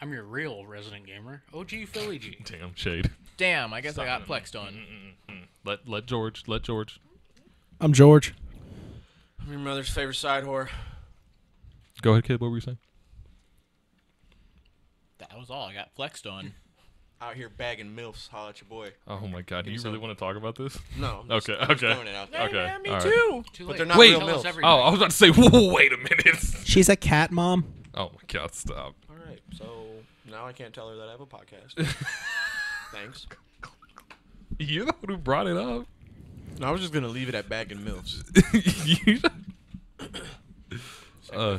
I'm your real resident gamer, OG Philly G. Damn shade. Damn, I guess Stop I got flexed on. Mm, mm, mm, let let George let George I'm George. I'm your mother's favorite side whore. go ahead, kid. What were you saying? That was all I got flexed on. Out here bagging milfs. Holla at your boy. Oh my God! Do you you really want to talk about this? No. I'm just, Okay, I'm just okay. throwing it out there. Hey, Okay, man, me all right. too. Too But late. they're not Wait. real Tell us milfs. everything. Oh, I was about to say. Whoa, wait a minute. She's a cat mom. Oh my God! Stop. All right. So now I can't tell her that I have a podcast. Thanks. You're the one who brought it up. No, I was just gonna leave it at bagging milfs. You- Same uh.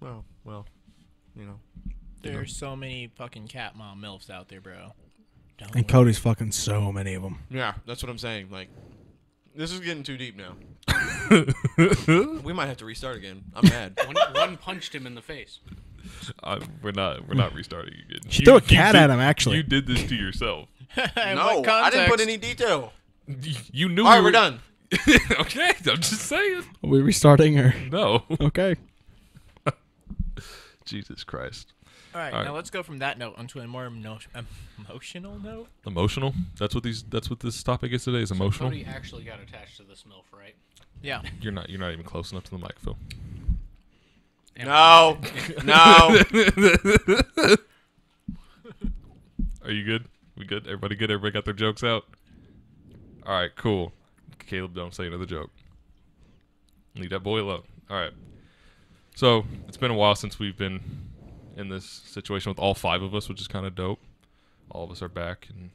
Well, well, you know. There's so many fucking cat mom milfs out there, bro. Don't And Cody's fucking so many of them. Yeah, that's what I'm saying. Like, this is getting too deep now. we might have to restart again. I'm mad. One, one punched him in the face. I, we're not. We're not restarting again. She You- threw a cat did- at him, actually. You did this to yourself. No, I didn't put any detail. You- You knew. All right, you we're were- done. okay, I'm just saying. Are we restarting or? No. Okay. Jesus Christ. All right, All right. now let's go from that note onto a more emo- emotional note. Emotional. That's what these. That's what this topic is today. Is emotional. Cody actually got attached to this MILF, right? Yeah. You're not. You're not even close enough to the mic, Phil. And- No, no. Are you good? We good? Everybody good? Everybody got their jokes out? All right, cool. Caleb, don't say another joke. Leave that boy alone. All right. So it's been a while since we've been in this situation with all five of us, which is kind of dope. All of us are back and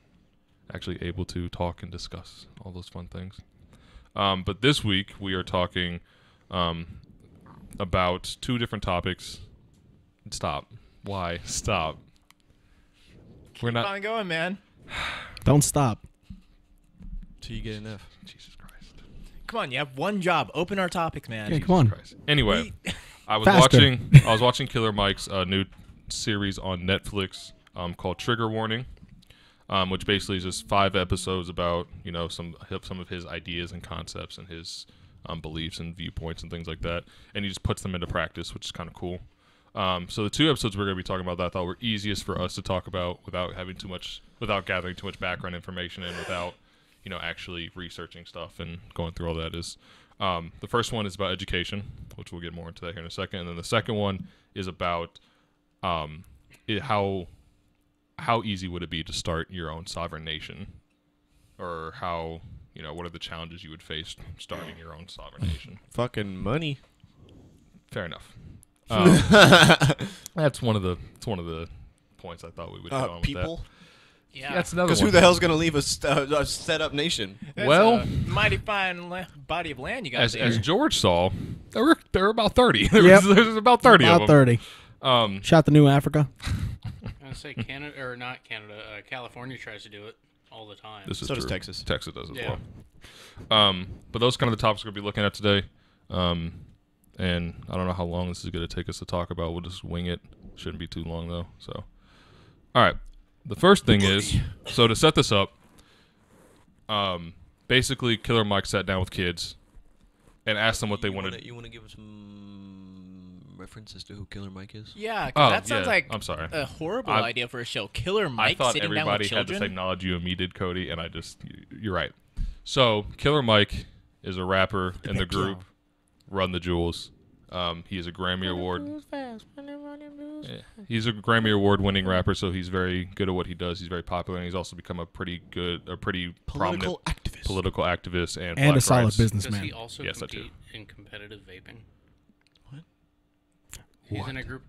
actually able to talk and discuss all those fun things. Um, but this week we are talking um, about two different topics. Stop. Why? Stop. We're Keep not. on going, man. Don't stop. Till you get an F. Jesus Christ. Come on, you have one job. Open our topics, man. Yeah, come on. Christ. Anyway, We- I was Faster. watching. I was watching Killer Mike's uh, new series on Netflix um, called Trigger Warning, um, which basically is just five episodes about you know some some of his ideas and concepts and his um, beliefs and viewpoints and things like that, and he just puts them into practice, which is kind of cool. Um, so the two episodes we're going to be talking about that I thought were easiest for us to talk about without having too much, without gathering too much background information and without, you know, actually researching stuff and going through all that is. Um, the first one is about education, which we'll get more into that here in a second, and then the second one is about um, it, how how easy would it be to start your own sovereign nation, or how you know what are the challenges you would face starting your own sovereign nation. Fucking money. Fair enough. Um, that's one of the. It's one of the points I thought we would hit on Uh, with people. Yeah. That's another Because who the hell's gonna leave a, st- uh, a set up nation? That's Well- a mighty fine la- body of land you got as, there. as George saw, there were there were about thirty. There Yep. was, there's about thirty About of them. 30. Um, Shot the new Africa. I'm gonna say Canada or not Canada. Uh, California tries to do it all the time. This is So does true. Texas. Texas does as Yeah. well. Um, but those kind of the topics we're gonna be looking at today. Um, and I don't know how long this is gonna take us to talk about. We'll just wing it. Shouldn't be too long though. So, all right. The first thing is so to set this up. Um, basically, Killer Mike sat down with kids and asked them what they wanted. Wanna, you want to give us some references to who Killer Mike is? yeah, 'cause Oh, that sounds yeah, like I'm sorry. a horrible I- idea for a show. Killer I Mike thought sitting down everybody with had the children. same knowledge you and me did, Cody, and I just you're right. So Killer Mike is a rapper in the group Run the Jewels. Um, he is a Grammy Award. Yeah, He's a Grammy Award winning rapper, so he's very good at what he does. He's very popular, and he's also become a pretty good, a pretty Political prominent activist. political activist and, And black a solid rights. Does businessman. he also Yes, I do. compete in competitive vaping? What? He's in a group.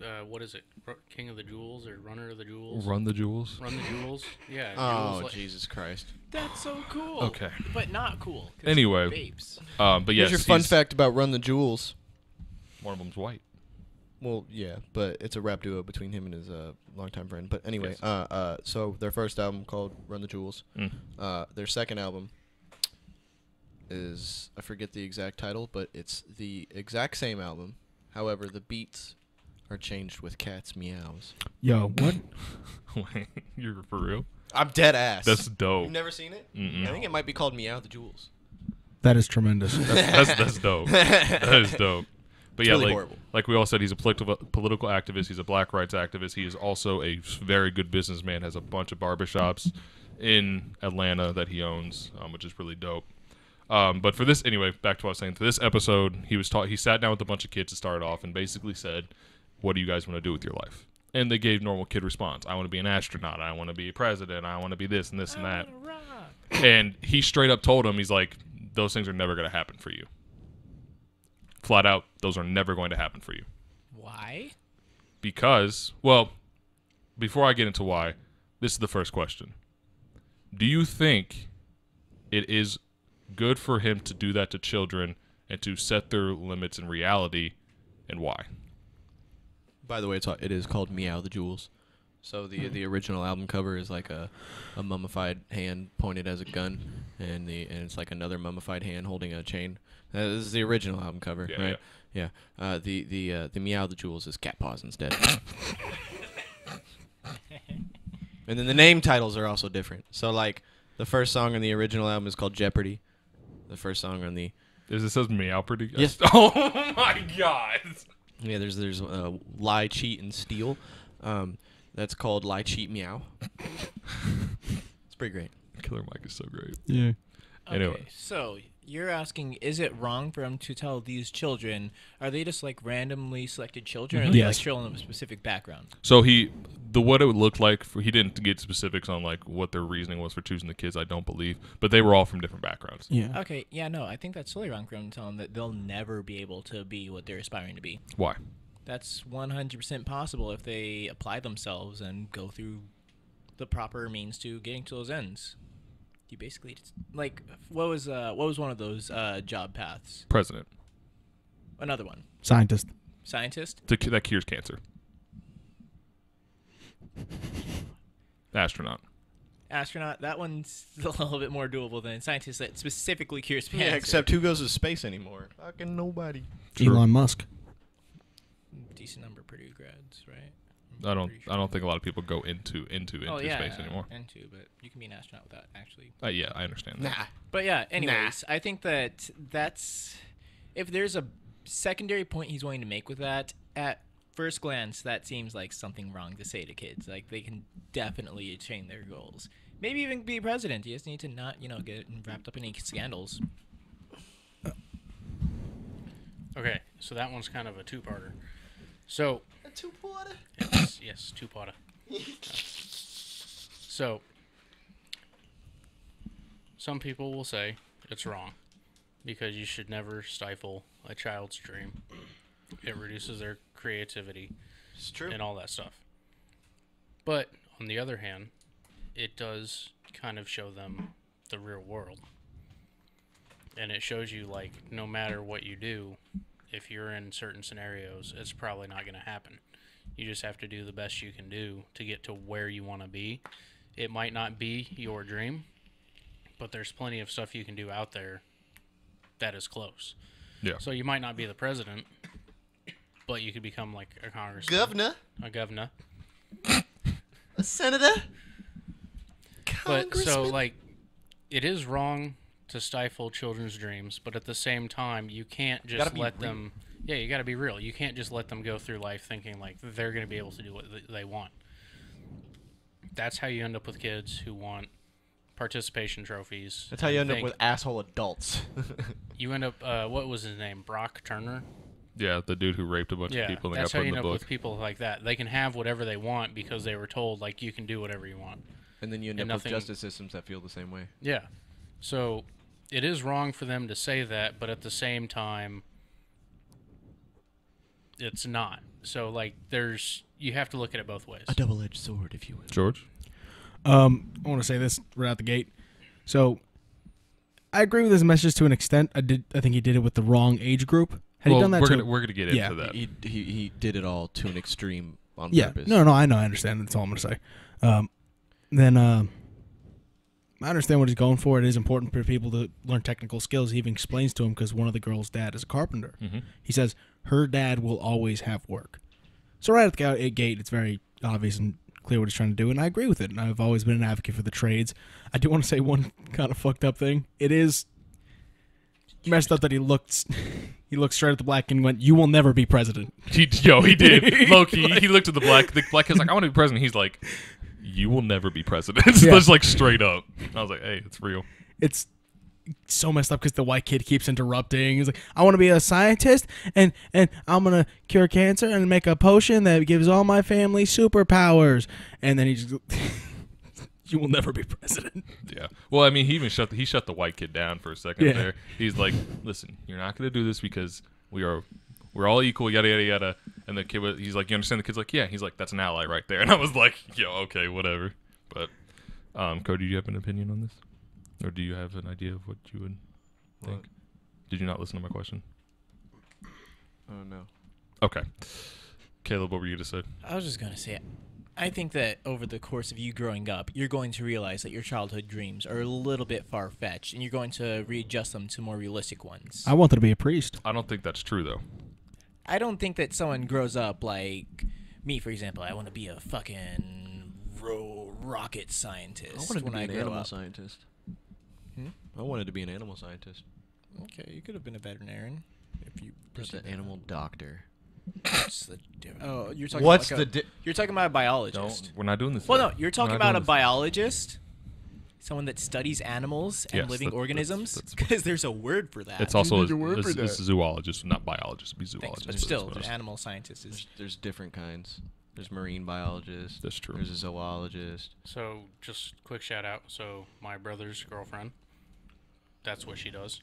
Uh, what is it? King of the Jewels or Runner of the Jewels? Run the Jewels. Run the Jewels. Yeah. Oh Jewels, like- Jesus Christ! That's so cool. Okay. But not cool. Anyway. Vapes. Um, but yes, Here's your fun fact about Run the Jewels. One of them's white. Well, yeah, but it's a rap duo between him and his uh, longtime friend. But anyway, Yes. uh, uh, so their first album called Run the Jewels. Mm. Uh, their second album is I forget the exact title, but it's the exact same album. However, the beats are changed with cats' meows. Yo, what? Wait, You're for real? I'm dead ass. That's dope. You've never seen it? Mm-mm. I think it might be called Meow the Jewels. That is tremendous. That's that's, that's dope. That is dope. But It's yeah, really like horrible. like we all said, he's a political political activist. He's a black rights activist. He is also a very good businessman. Has a bunch of barbershops in Atlanta that he owns, um, which is really dope. Um, but for this, anyway, back to what I was saying. For this episode, he was taught. He sat down with a bunch of kids to start off, and basically said, "What do you guys want to do with your life?" And they gave normal kid response. I want to be an astronaut. I want to be a president. I want to be this and this and that. And he straight up told him, he's like, those things are never going to happen for you. Flat out, those are never going to happen for you. Why? Because, well, before I get into why, this is the first question. Do you think it is good for him to do that to children and to set their limits in reality, and why? By the way, it's it is called Meow the Jewels. So the the original album cover is like a, a mummified hand pointed as a gun, and the and it's like another mummified hand holding a chain. Uh, this is the original album cover, Yeah, right? Yeah. Uh, the the uh, the Meow the Jewels is cat paws instead. and then the name titles are also different. So like the first song on the original album is called Jeopardy. The first song on the Is it says meow pretty good? Yes. Oh my god. Yeah, there's there's uh, lie, cheat, and steal. Um, that's called lie, cheat, meow. it's pretty great. Killer Mike is so great. yeah. Anyway. So you're asking, is it wrong for him to tell these children? Are they just like randomly selected children, or mm-hmm. are they Yes. like children of a specific background? So he, the what it would look like for he didn't get specifics on like what their reasoning was for choosing the kids. I don't believe, but they were all from different backgrounds. Yeah. Okay, yeah, no, I think that's totally wrong for him to tell them that they'll never be able to be what they're aspiring to be. Why? That's 100% possible if they apply themselves and go through the proper means to getting to those ends. You basically just, like what was uh what was one of those uh job paths? President Another one. Scientist. Scientist? to, that cures cancer. Astronaut. Astronaut. That one's a little bit more doable than scientist that specifically cures cancer. Yeah, except who goes to space anymore? Fucking nobody. True. Elon Musk. decent number of Purdue grads, right? I don't. Pretty I don't think a lot of people go into into into oh, yeah, space anymore. Into, but you can be an astronaut without actually Uh, yeah, I understand. That. Nah. But yeah, anyways, I think that that's if there's a secondary point he's wanting to make with that at first glance that seems like something wrong to say to kids. Like they can definitely attain their goals. Maybe even be president. You just need to not, you know, get wrapped up in any scandals. Okay, so that one's kind of a two-parter. So A two-parter. yes, yes, two-parter. so some people will say it's wrong because you should never stifle a child's dream. It reduces their creativity It's true. and all that stuff. But on the other hand, it does kind of show them the real world. And it shows you like no matter what you do, if you're in certain scenarios, it's probably not going to happen. You just have to do the best you can do to get to where you want to be. It might not be your dream, but there's plenty of stuff you can do out there that is close. Yeah. So you might not be the president, but you could become like a congressman, Governor, a governor. a senator, But so like, it is wrong to stifle children's dreams, but at the same time, you can't just be let real. them. Yeah, you got to be real. You can't just let them go through life thinking like they're going to be able to do what they want. That's how you end up with kids who want participation trophies. That's how you and end up with asshole adults. You end up. Uh, what was his name? Brock Turner. Yeah, the dude who raped a bunch Yeah, of people and that's got how put you in end up book. with people like that. They can have whatever they want because they were told like you can do whatever you want. and then you end And up nothing- with justice systems that feel the same way. Yeah. So it is wrong for them to say that, but at the same time, it's not. So like, there's you have to look at it both ways. A double-edged sword, if you will. George. Um, I want to say this right out the gate. So, I agree with his message to an extent. I did. I think he did it with the wrong age group. Had well, he done that we're to gonna we're gonna get Yeah. into that. He, he he did it all to an extreme on yeah, purpose. no, no, I know, I understand. That's all I'm gonna say. Um, then uh, I understand what he's going for. It is important for people to learn technical skills. He even explains to him because one of the girl's dad is a carpenter. hmm He says her dad will always have work. So right at the gate, it's very obvious and clear what he's trying to do, and I agree with it. And I've always been an advocate for the trades. I do want to say one kind of fucked up thing. It is messed up that he looked he looked straight at the black and went, "You will never be president." He, yo, he did. Loki, he looked at the black. The black kid's like, I want to be president. He's like, you will never be president. Yeah. Just like straight up. I was like, hey, it's real. It's so messed up because the white kid keeps interrupting. He's like, "I want to be a scientist and and I'm gonna cure cancer and make a potion that gives all my family superpowers." And then he just, "You will never be president." Yeah. Well, I mean, he even shut the, he shut the white kid down for a second Yeah. there. He's like, listen, you're not going to do this because we are we're all equal, yada yada yada. And the kid was, he's like, you understand? The kid's like, yeah. He's like, that's an ally right there. And I was like, yo, okay, whatever. But, um, Cody, do you have an opinion on this, or do you have an idea of what you would think? Did you not listen to my question? Oh no. Okay. Caleb, what were you gonna say? I was just gonna say, I think that over the course of you growing up, you're going to realize that your childhood dreams are a little bit far fetched, and you're going to readjust them to more realistic ones. I wanted to be a priest. I don't think that's true though. I don't think that someone grows up like me, for example. I want to be a fucking ro- rocket scientist I wanted to be I an animal up. scientist. Hmm? I wanted to be an animal scientist. Okay, you could have been a veterinarian if you. Just pursued an that. animal doctor. What's the di- oh, you're talking. What's about like the a, di- You're talking about a biologist. Don't. We're not doing this. Well, today. no, you're talking about a this. biologist, someone that studies animals and Yes, living that- organisms, because there's a word for that. It's also a, need to work a, for a that. zoologist, not biologist. It'd be Thanks, zoologist. but still, suppose. an animal scientist is. There's, there's different kinds. There's marine biologists. That's true. There's a zoologist. So, just quick shout out. So, my brother's girlfriend, that's what she does.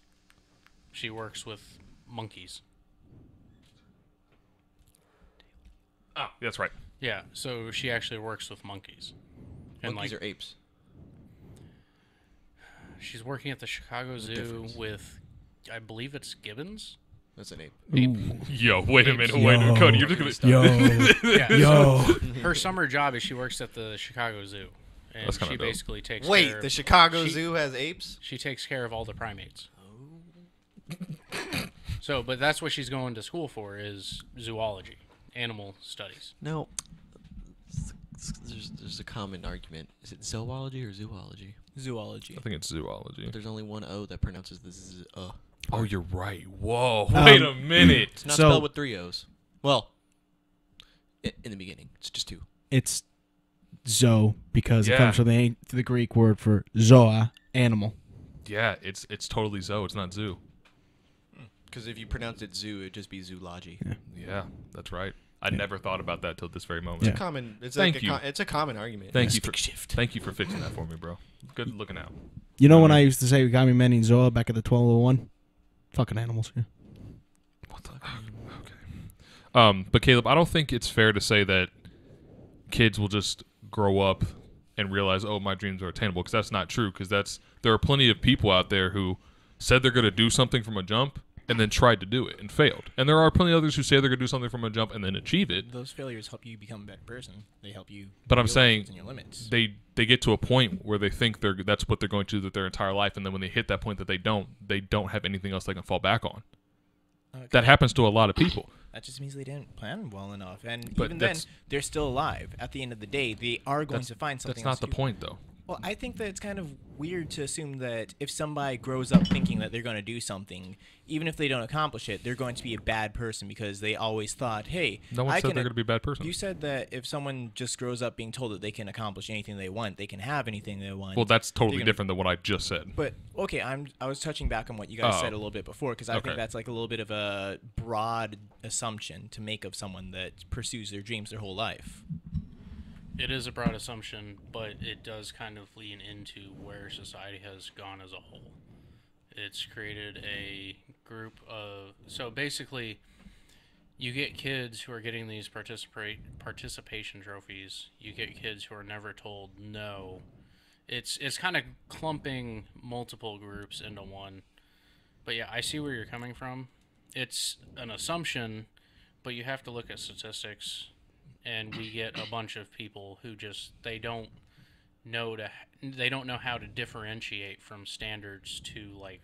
She works with monkeys. Oh, that's right. Yeah, so she actually works with monkeys. And Monkeys like are apes. She's working at the Chicago Zoo difference? with I believe it's gibbons. That's an ape. Yo, wait a minute, Yo. wait a minute, Cody. You're just gonna. Yo, Yeah. yo. Her summer job is she works at the Chicago Zoo. And That's she dope. basically takes Wait, care the of, Chicago she- Zoo has apes? she takes care of all the primates. So, but that's what she's going to school for is zoology, animal studies. No. There's, there's a common argument. Is it zoology or zoology? zoology. I think it's zoology. There's only one O that pronounces the z uh. Oh, you're right. Whoa, Um, wait a minute. It's not So- spelled with three O's. Well, i- in the beginning, it's just two. It's zo because it Yeah. comes from the the Greek word for zoa, animal. Yeah, it's it's totally zoo. It's not zoo. Because if you pronounce it zoo, it'd just be zoology. Yeah, that's right. I never thought about that till this very moment. It's Yeah. a common. It's Thank like a you. co- it's a common argument. Thank you for shift. thank you for fixing that for me, bro. Good looking out. You know when. I used to say we got me many zoa back at the twelve oh one? Fucking animals. Yeah. What the? Okay. Um, but Caleb, I don't think it's fair to say that kids will just grow up and realize, oh, my dreams are attainable, because that's not true. Because that's there are plenty of people out there who said they're going to do something from a jump and then tried to do it and failed. And there are plenty of others who say they're going to do something from a jump and then achieve it. Those failures help you become a better person. They help you. But I'm saying in your limits. they they get to a point where they think they're that's what they're going to do their entire life, and then when they hit that point that they don't, they don't have anything else they can fall back on. Okay. That happens to a lot of people. That just means they didn't plan well enough, and But even then, they're still alive. At the end of the day, they are going to find something. That's not the point, though. Well, I think that it's kind of weird to assume that if somebody grows up thinking that they're going to do something, even if they don't accomplish it, they're going to be a bad person because they always thought, "Hey, No one I said can." they're going to be a bad person. you said that if someone just grows up being told that they can accomplish anything they want, they can have anything they want. Well, that's totally gonna- different than what I just said. But okay, I'm I was touching back on what you guys Oh. said a little bit before because I Okay. think that's like a little bit of a broad assumption to make of someone that pursues their dreams their whole life. It is a broad assumption, but it does kind of lean into where society has gone as a whole. It's created a group of so basically you get kids who are getting these participate participation trophies. You get kids who are never told no. It's it's kind of clumping multiple groups into one. But yeah, I see where you're coming from. It's an assumption, but you have to look at statistics and we get a bunch of people who just they don't know to they don't know how to differentiate from standards to like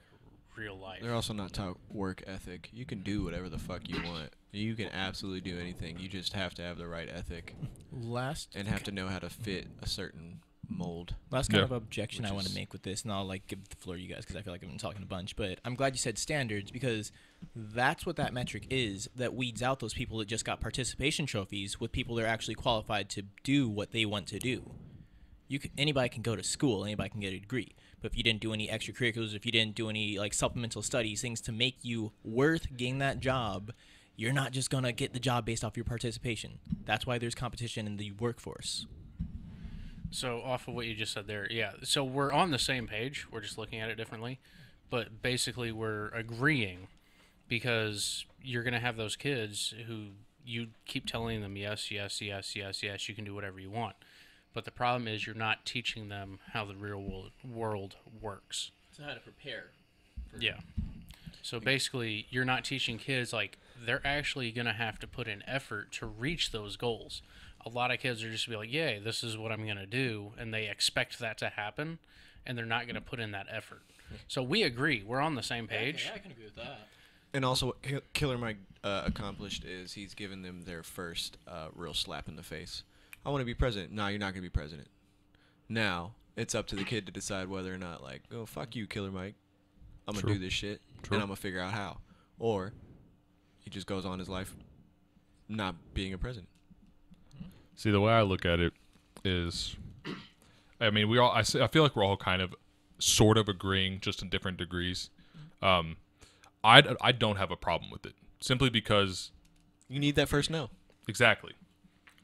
real life. They're also not taught work ethic. You can do whatever the fuck you want. You can absolutely do anything. You just have to have the right ethic Last and have to know how to fit a certain mold. Last kind Yeah. of objection Which I want to make with this, and I'll like give the floor to you guys because I feel like I've been talking a bunch. But I'm glad you said standards because that's what that metric is. That weeds out those people that just got participation trophies with people that are actually qualified to do what they want to do. You can, anybody can go to school, anybody can get a degree, but if you didn't do any extracurriculars, if you didn't do any like supplemental studies, things to make you worth getting that job, you're not just gonna get the job based off your participation. That's why there's competition in the workforce. So off of what you just said there, yeah. So we're on the same page. We're just looking at it differently, but basically we're agreeing because you're gonna have those kids who you keep telling them yes, yes, yes, yes, yes. You can do whatever you want, but the problem is you're not teaching them how the real world world works. So how to prepare. Yeah. So basically, you're not teaching kids like they're actually gonna have to put in effort to reach those goals. A lot of kids are just be like, "Yay, this is what I'm gonna do," and they expect that to happen, and they're not gonna put in that effort. So we agree. We're on the same page. Yeah, I can agree with that. And also, what Ki- Killer Mike uh, accomplished is he's given them their first uh, real slap in the face. I want to be president. No, you're not going to be president. Now it's up to the kid to decide whether or not, like, oh fuck you, Killer Mike. I'm gonna True. do this shit, True. and I'm gonna figure out how. Or he just goes on his life not being a president. See, the way I look at it is, I mean, we all. I, I feel like we're all kind of, sort of agreeing, just in different degrees. Um, I I don't have a problem with it simply because You need that first no. exactly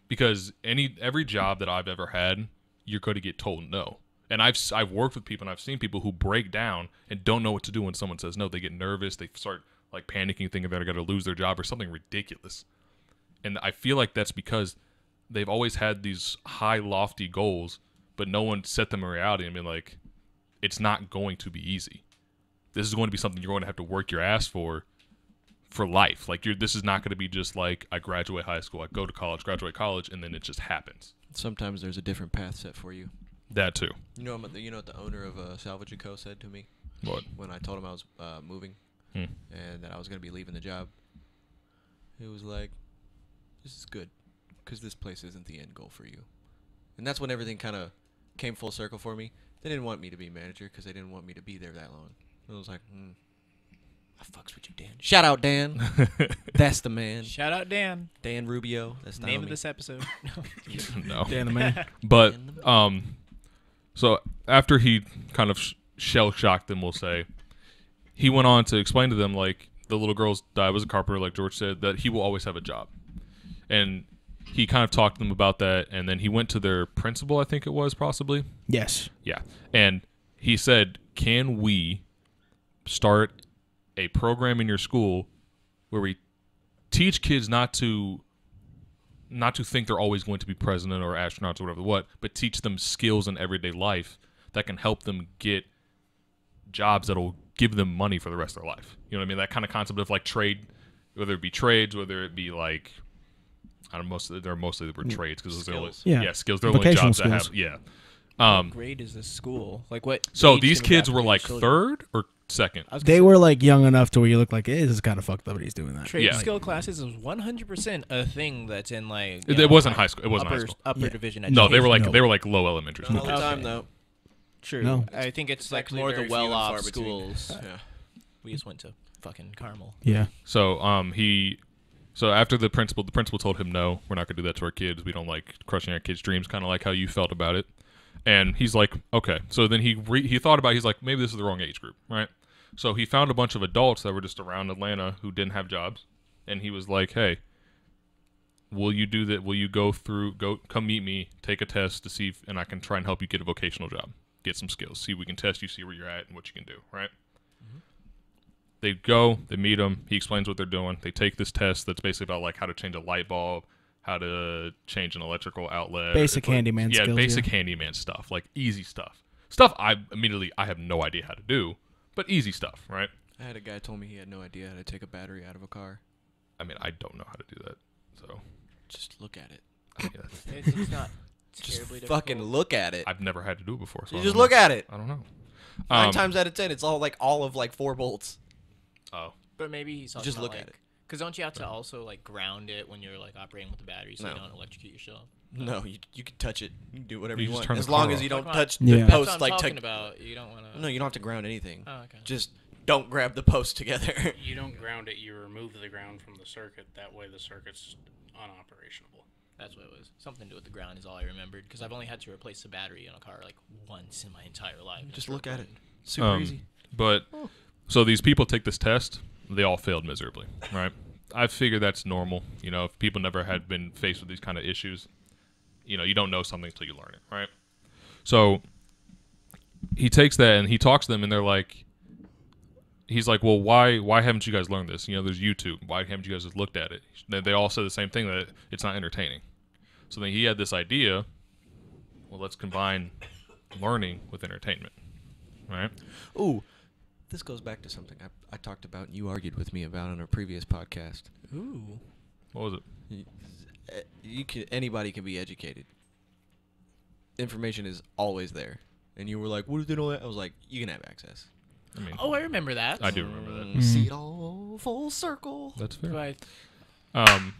because any every job that I've ever had, you're going to get told no. And I've I've worked with people and I've seen people who break down and don't know what to do when someone says no. They get nervous. They start like panicking, thinking they're going to lose their job or something ridiculous. And I feel like that's because they've always had these high, lofty goals, but no one set them in reality and been like, it's not going to be easy. This is going to be something you're going to have to work your ass for for life. Like you're this is not going to be just like I graduate high school, I go to college, graduate college, and then it just happens. Sometimes there's a different path set for you. That too. You know, I'm- you know what the owner of uh, Salvage & Co. said to me What? when I told him I was uh, moving Hmm. and that I was going to be leaving the job. He was like, "This is good, because this place isn't the end goal for you." And that's when everything kind of came full circle for me. They didn't want me to be manager because they didn't want me to be there that long. And I was like, hmm, "I fucks with you, Dan." Shout out Dan. that's the man. Shout out Dan. Dan Rubio. That's the Name of this episode. no. Dan the man. But um, so after he kind of sh- shell shocked them, we'll say, he went on to explain to them like the little girl's dad was a carpenter, like George said, that he will always have a job, and he kind of talked to them about that, and then he went to their principal, I think it was possibly, Yes. yeah, and he said, "Can we start a program in your school where we teach kids not to not to think they're always going to be president or astronauts or whatever what, but teach them skills in everyday life that can help them get jobs that'll give them money for the rest of their life. You know what I mean? That kind of concept of like trade, whether it be trades, whether it be like I don't most they're mostly the word trades because those are only, Yeah. yeah skills. They're the only Vocational jobs that have yeah. Um, grade is this school? Like what? so these kids were like children? third or second. They gonna were like young enough to where you look like, eh, this is kind of fucked up that he's doing that. trade Yeah. skill classes is 100% a thing that's in like. It, you it wasn't like high school. It wasn't upper, high school. Upper Yeah. division. No, they were like No. they were like low elementary Not school. all the Okay. time though. True. No. I think it's, It's like more the well-off schools. Yeah. We just went to fucking Carmel. Yeah. So um he so after the principal the principal told him no, we're not gonna do that to our kids. We don't like crushing our kids' dreams, kind of like how you felt about it. And he's like, okay. So then he re- he thought about it, he's like, maybe this is the wrong age group, right? So he found a bunch of adults that were just around Atlanta who didn't have jobs, and he was like, hey, will you do that? Will you go through go come meet me, take a test to see, if, and I can try and help you get a vocational job, get some skills, see we can test you, see where you're at and what you can do, right? They go, they meet him. He explains what they're doing. They take this test that's basically about like how to change a light bulb, how to change an electrical outlet. Basic like- handyman yeah, skills, basic handyman stuff, like easy stuff. Stuff I immediately I have no idea how to do, but easy stuff, right? I had a guy told me he had no idea how to take a battery out of a car. I mean, I don't know how to do that, so Just look at it. I mean, that's- It's, it's not Just terribly fucking look at it. I've never had to do it before. So you just look know. at it. I don't know. Nine Um, times out of ten, it's all like all of like four bolts. Oh, But maybe he's talking Just about, look at it. Because don't you have to also like ground it when you're like operating with the battery so you No. don't electrocute yourself? No, you you can touch it. You can do whatever You you, just want turn the as long car as you off. don't Like, touch Yeah. the That's post what I'm like talking to, about. You don't want to. No, you don't have to ground anything. Oh, okay. Just don't grab the post together. You don't ground it, you remove the ground from the circuit. That way the circuit's unoperational. That's what it was. Something to do with the ground is all I remembered because I've only had to replace the battery in a car like once in my entire life. Just look at it. Super Um, easy. But so these people take this test, they all failed miserably, right? I figure that's normal. You know, if people never had been faced with these kind of issues, you know, you don't know something until you learn it, right? So he takes that and he talks to them, and they're like, he's like, well, why why haven't you guys learned this? You know, there's YouTube. Why haven't you guys just looked at it? They, they all said the same thing that it's not entertaining. So then he had this idea. Well, let's combine learning with entertainment, right? Ooh, this goes back to something I, I talked about and you argued with me about on a previous podcast. Ooh. What was it? You, eh, you can anybody can be educated. Information is always there, and you were like, "What did they know that?" I was like, "You can have access." I mean, Oh, I remember that. I do remember that. Mm, See it all full circle. That's fair. But, Um,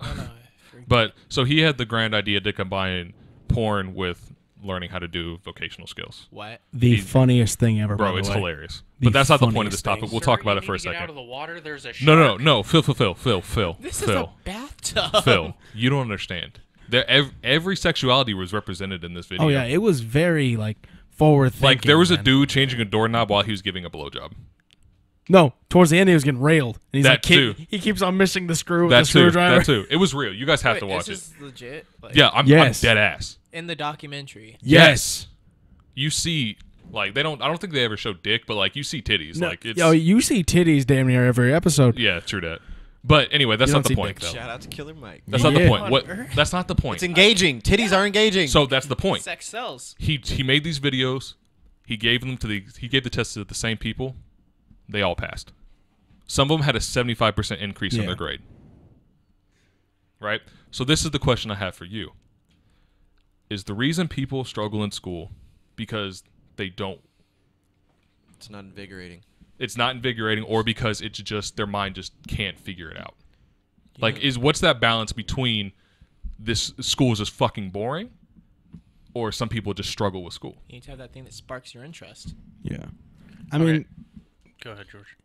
no, I forget. but so he had the grand idea to combine porn with learning how to do vocational skills. what? The He's- funniest thing ever. by Bro, the it's way. hilarious. The But that's not the point of this topic. thing. We'll Sir, talk about you it for a need to get out second. of the water. There's a No, no, no, Phil, Phil, Phil, Phil, Phil, This Phil, is a bathtub. Phil. You don't understand. There, ev- every sexuality was represented in this video. Oh yeah, it was very like forward thinking. like there was a dude changing a doorknob while he was giving a blowjob. No, towards the end he was getting railed. And he's That like, too. He keeps on missing the screw with That the too. screwdriver. That too. It was real. You guys have Wait, to watch it. this legit? Like, Yeah, I'm, Yes. I'm dead ass. In the documentary. Yes. You see, like they don't. I don't think they ever show dick, but like you see titties. No, like it's. yo, you see titties damn near every episode. yeah, true that. But anyway, that's You not the point. dick, though. Shout out to Killer Mike. That's not the point. What? That's not the point. It's engaging. Titties are engaging. So that's the point. Sex sells. He he made these videos. He gave them to the he gave the tests to the same people. They all passed. Some of them had a 75% increase in their grade. Right? So this is the question I have for you. Is the reason people struggle in school because they don't it's not invigorating. it's not invigorating or because it's just their mind just can't figure it out? Like is what's that balance between this school is just fucking boring or some people just struggle with school? You need to have that thing that sparks your interest. Yeah. I mean, Go ahead, George.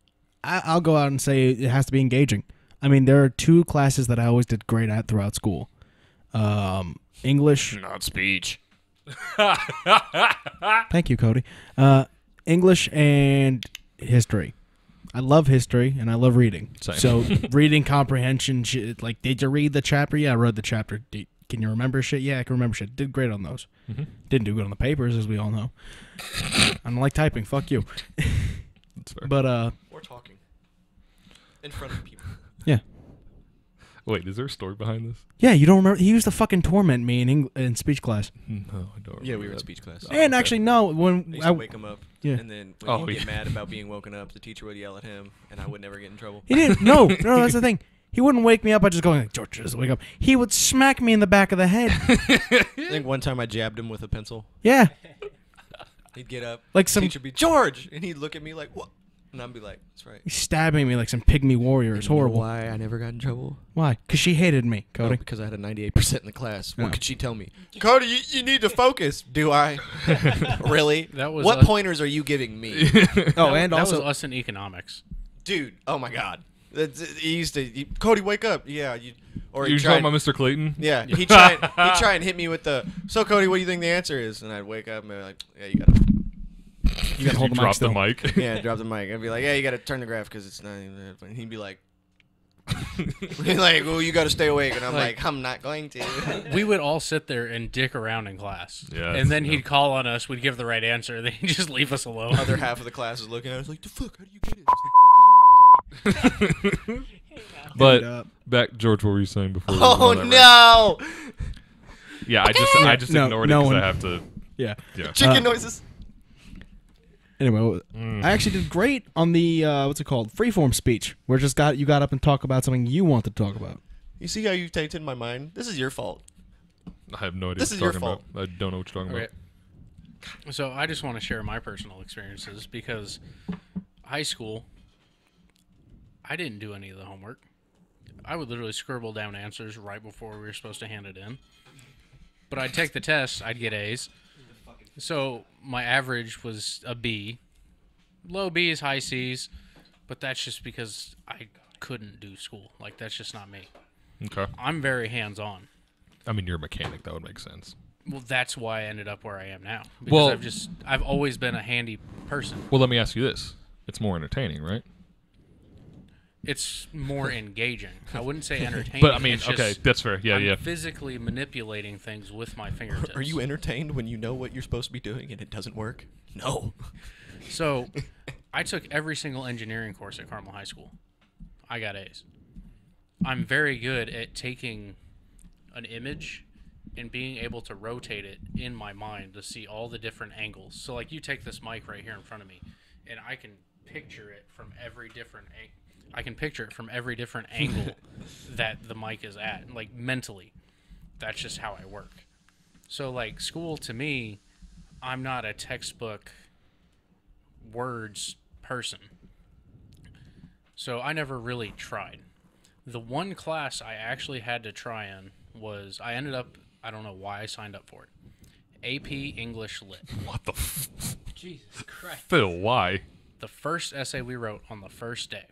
I, I'll go out and say it has to be engaging. I mean, there are two classes that I always did great at throughout school. Um, English. Not speech. Thank you, Cody. Uh, English and history. I love history and I love reading. Same. So reading comprehension, shit, like, did you read the chapter? Yeah, I read the chapter. Did, can you remember shit? Yeah, I can remember shit. Did great on those. Mhm. Didn't do good on the papers, as we all know. I don't like typing. Fuck you. That's fair. But uh, Or talking. In front of people. yeah, Wait, is there a story behind this? yeah. You don't remember? He used to fucking torment me in Eng- in speech class. No, I don't. Yeah, we remember were in that. speech class. Oh, and okay. actually, no. I When used I, to wake him up. Yeah. And then when Oh, he'd yeah. get mad about being woken up, the teacher would yell at him, and I would never get in trouble. He didn't. No, no, that's the thing. He wouldn't wake me up by just going like, George, just wake up. He would smack me in the back of the head. I think one time I jabbed him with a pencil. Yeah, He'd get up, like some teacher would be George, and he'd look at me like what, and I'd be like, "That's right." he's stabbing me like some pygmy warrior. It's You know horrible. why I never got in trouble? Why? Because she hated me, No, Cody. because I had a 98% in the class. No. What oh. could she tell me? Cody, you, you need to focus. Do I? really? That was what us- pointers are you giving me? Oh, That- and that also, was us in economics. Dude, oh my god. That's, uh, he used to, he, Cody, wake up. Yeah. You, or you he'd talking about Mr. Clayton? yeah, he'd try, he'd try and hit me with the, so Cody, what do you think the answer is? And I'd wake up and be like, yeah, you gotta, you gotta hold the mic drop still. the mic. yeah, drop the mic. I'd be like, yeah, you gotta turn the graph because it's not even that funny. He'd be like, he'd like, well, you gotta stay awake. And I'm Like- like, I'm not going to. We would all sit there and dick around in class. Yeah, and then yeah. he'd call on us. We'd give the right answer. Then he'd just leave us alone. Other half of the class is looking at us like, the fuck, how do you get it? It's like, "Oh, 'cause we never target." but And, uh, back, George, what were you saying before? we Oh went on that rant? no! Yeah, I just I just No, ignored no it because one- I have to. yeah. Yeah. Chicken Uh, noises. Anyway, Mm. I actually did great on the uh, what's it called freeform speech, where just got you got up and talk about something you want to talk about. You see how you've tainted my mind? This is your fault. I have no idea This what is you're your talking about. I don't know what you're talking Okay. So I just want to share my personal experiences because high school, I didn't do any of the homework. I would literally scribble down answers right before we were supposed to hand it in. But I'd take the test, I'd get A's. So my average was a B. Low B's, high C's. But that's just because I couldn't do school. Like, that's just not me. Okay. I'm very hands on. I mean, you're a mechanic. That would make sense. Well, that's why I ended up where I am now. Because Well- I've just, I've always been a handy person. Well, let me ask you this: It's more entertaining, right? It's more engaging. I wouldn't say entertaining. But I mean, it's just- okay, that's fair. Yeah, I'm yeah. physically manipulating things with my fingertips. Are you entertained when you know what you're supposed to be doing and it doesn't work? No. So, I took every single engineering course at Carmel High School. I got A's. I'm very good at taking an image and being able to rotate it in my mind to see all the different angles. So, like, you take this mic right here in front of me, and I can picture it from every different ang- I can picture it from every different angle that the mic is at, like mentally. That's just how I work. So, like, school to me, I'm not a textbook words person. So I never really tried. The one class I actually had to try in was I ended up I don't know why I signed up for it. AP English Lit. What the f- Jesus Christ. Phil? Why? The first essay we wrote on the first day.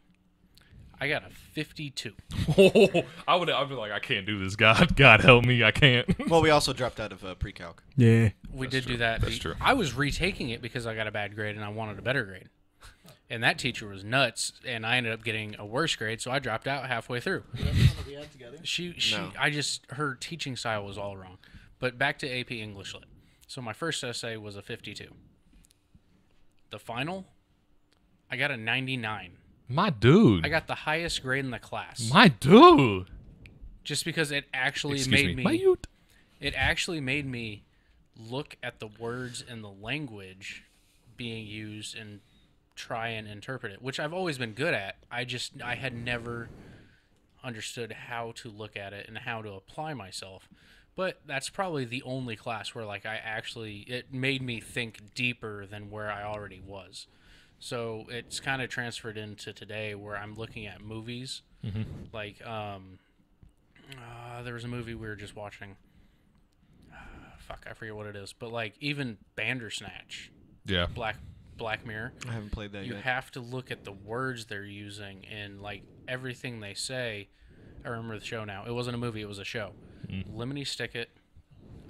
I got a 52. I would. I'd be like, I can't do this. God, God help me, I can't. Well, we also dropped out of uh, pre-calc. Yeah. We That's did true. do that. That's true. I was retaking it because I got a bad grade and I wanted a better grade. And that teacher was nuts, and I ended up getting a worse grade, so I dropped out halfway through. She, she, No. I just her teaching style was all wrong. But back to AP English Lit. So my first essay was a 52. The final, I got a 99. My dude. I got the highest grade in the class, my dude. just because it actually Excuse made me. me. It actually made me look at the words and the language being used and try and interpret it, which I've always been good at. I just I had never understood how to look at it and how to apply myself. But that's probably the only class where like I actually it made me think deeper than where I already was. So it's kind of transferred into today where I'm looking at movies. Like um uh, there was a movie we were just watching fuck, I forget what it is, but like even Bandersnatch, Yeah. Black Black Mirror, I haven't played that you yet. have to look at the words they're using and like everything they say. I remember the show now. It wasn't a movie; it was a show. Lemony Snicket, a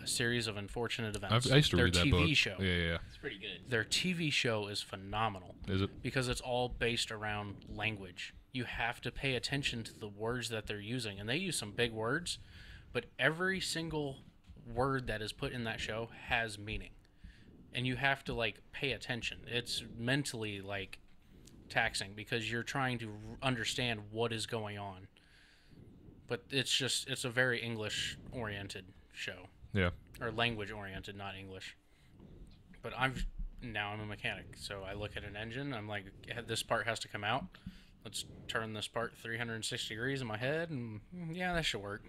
series of unfortunate events. I've, I used to Their read that TV book. show. Yeah, yeah, It's pretty good. Their TV show is phenomenal. Is it? because it's all based around language. You have to pay attention to the words that they're using, and they use some big words, but every single word that is put in that show has meaning, and you have to like pay attention. It's mentally like taxing because you're trying to r- understand what is going on. But it's just it's a very English oriented show Yeah. or language oriented, not English. But I'm now I'm a mechanic, so I look at an engine. I'm like, this part has to come out. Let's turn this part 360 degrees in my head, and mm, yeah, that should work.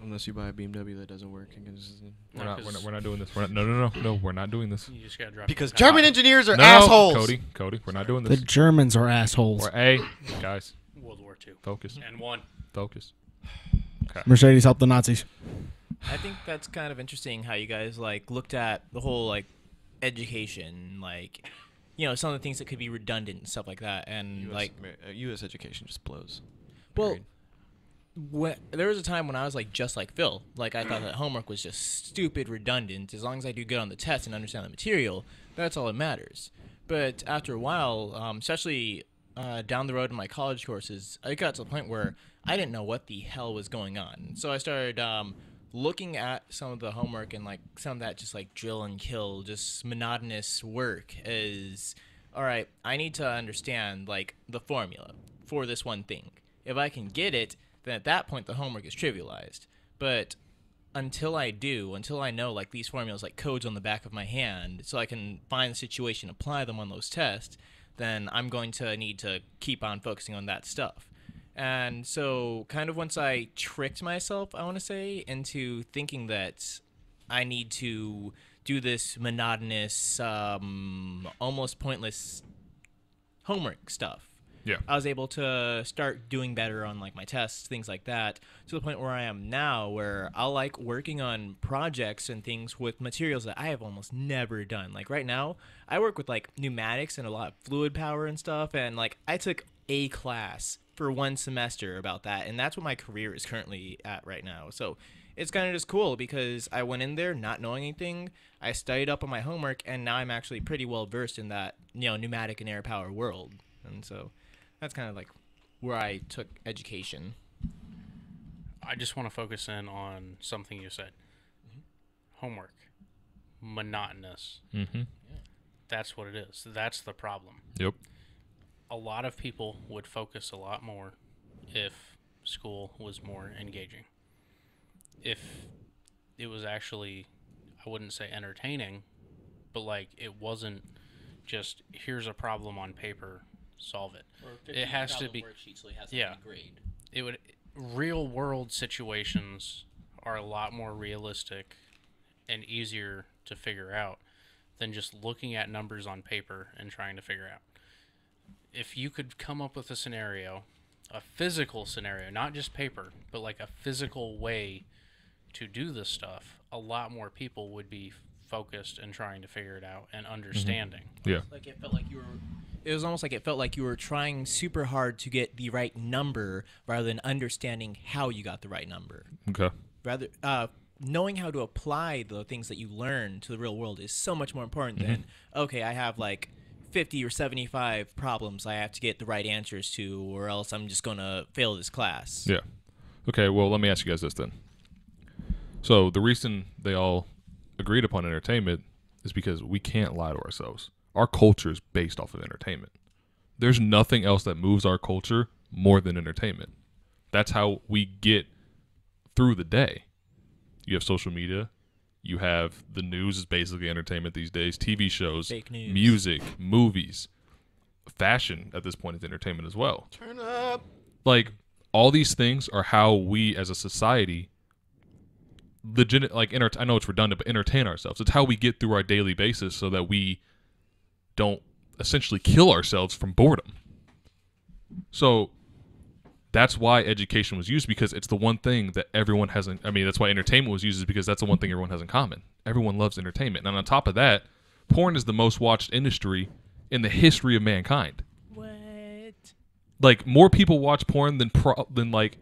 Unless you buy a BMW that doesn't work. Because, We're No, not, we're 'cause not. We're not doing this. We're not. No, no, no, no. We're not doing this. You just gotta drop. because the power. German engineers are no, assholes. Cody. Cody. We're not doing this. The. Germans are assholes. We're a guys. World War II Focus. and one. Focus. Mercedes helped the Nazis. I think that's kind of interesting how you guys like looked at the whole like education, like you know some of the things that could be redundant and stuff like that, and US, like uh, U.S. education just blows. well, when, there was a time when I was like just like Phil, like I thought that homework was just stupid, redundant. As long as I do good on the test and understand the material, that's all that matters. But after a while, um, especially uh, down the road in my college courses, I got to the point where I didn't know what the hell was going on. So I started um, looking at some of the homework and like some of that just like drill and kill, just monotonous work is all right, I need to understand like the formula for this one thing. If I can get it, then at that point the homework is trivialized. But until I do, until I know like these formulas like codes on the back of my hand, so I can find the situation, apply them on those tests, then I'm going to need to keep on focusing on that stuff. And so, kind of once I tricked myself, I want to say, into thinking that I need to do this monotonous, um, almost pointless homework stuff. Yeah. I was able to start doing better on like my tests, things like that, to the point where I am now, where I like working on projects and things with materials that I have almost never done. Like right now, I work with like pneumatics and a lot of fluid power and stuff, and like I took a class for one semester about that, and that's what my career is currently at right now. So it's kind of just cool because I went in there not knowing anything. I studied up on my homework, and now I'm actually pretty well versed in that you know pneumatic and air power world, and so that's kind of like where I took education. I just want to focus in on something you said. Homework. Monotonous. Mm-hmm. That's what it is. That's the problem. Yep. A lot of people would focus a lot more if school was more engaging. If it was actually, I wouldn't say entertaining, but like it wasn't just here's a problem on paper, solve it. It has to be- so has yeah. grade. it would real world situations are a lot more realistic and easier to figure out than just looking at numbers on paper and trying to figure out if you could come up with a scenario a physical scenario not just paper but like a physical way to do this stuff a lot more people would be focused and trying to figure it out and understanding Yeah. Like it felt like you were. It was almost like it felt like you were trying super hard to get the right number rather than understanding how you got the right number. Okay. Rather, uh, knowing how to apply the things that you learn to the real world is so much more important than okay, I have like. 50 or 75 problems I have to get the right answers to, or else I'm just gonna fail this class. Yeah. Okay, well, let me ask you guys this then. So, the reason they all agreed upon entertainment is because we can't lie to ourselves. Our culture is based off of entertainment. There's nothing else that moves our culture more than entertainment. That's how we get through the day. You have social media, you have the news is basically entertainment these days, TV shows, Fake news. music, movies, fashion at this point is entertainment as well Turn up. like all these things are how we as a society legit like enter- I know it's redundant but entertain ourselves it's how we get through our daily basis so that we don't essentially kill ourselves from boredom so that's why education was used because it's the one thing that everyone has in, I mean that's why entertainment was used is because that's the one thing everyone has in common everyone loves entertainment and on top of that porn is the most watched industry in the history of mankind What? like more people watch porn than pro- than like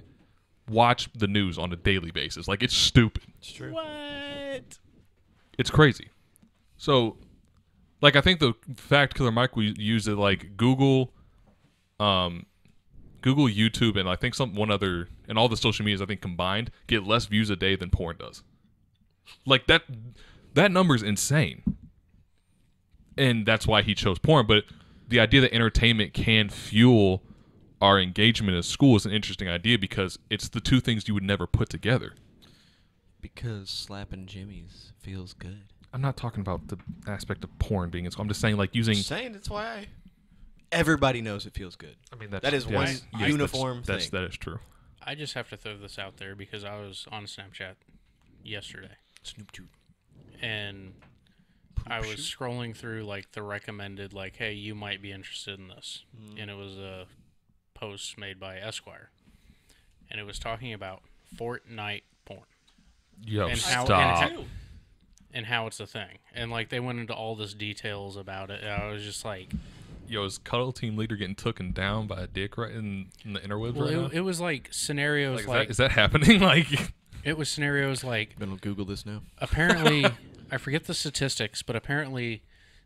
watch the news on a daily basis. Like it's stupid. It's true. What? It's crazy. So, like I think the fact Killer Mike we used it like Google, um, Google, YouTube, and I think some one other and all the social medias I think combined get less views a day than porn does. Like that, that number is insane. And that's why he chose porn. But the idea that entertainment can fuel our engagement at school is an interesting idea because it's the two things you would never put together. Because slapping jimmies feels good. I'm not talking about the aspect of porn being. I'm just saying like using. saying that's why I. Everybody knows it feels good. I mean that's, That is yes, one yes, that's- uniform That's, thing. that is true. i just have to throw this out there because i was on snapchat yesterday Snoop Dogg. and I was scrolling through like the recommended like, hey, you might be interested in this, mm. and it was a post made by Esquire, and it was talking about Fortnite porn Yo, And how- stop. and and how it's a thing, and like they went into all this details about it. And I was just like, Yo, is Cuddle Team Leader getting taken down by a dick right in, in the interwebs well, right now? it, it was like scenarios Like, is, that, is that happening? like, it was scenarios like I'm Gonna Google this now. apparently I forget the statistics, but apparently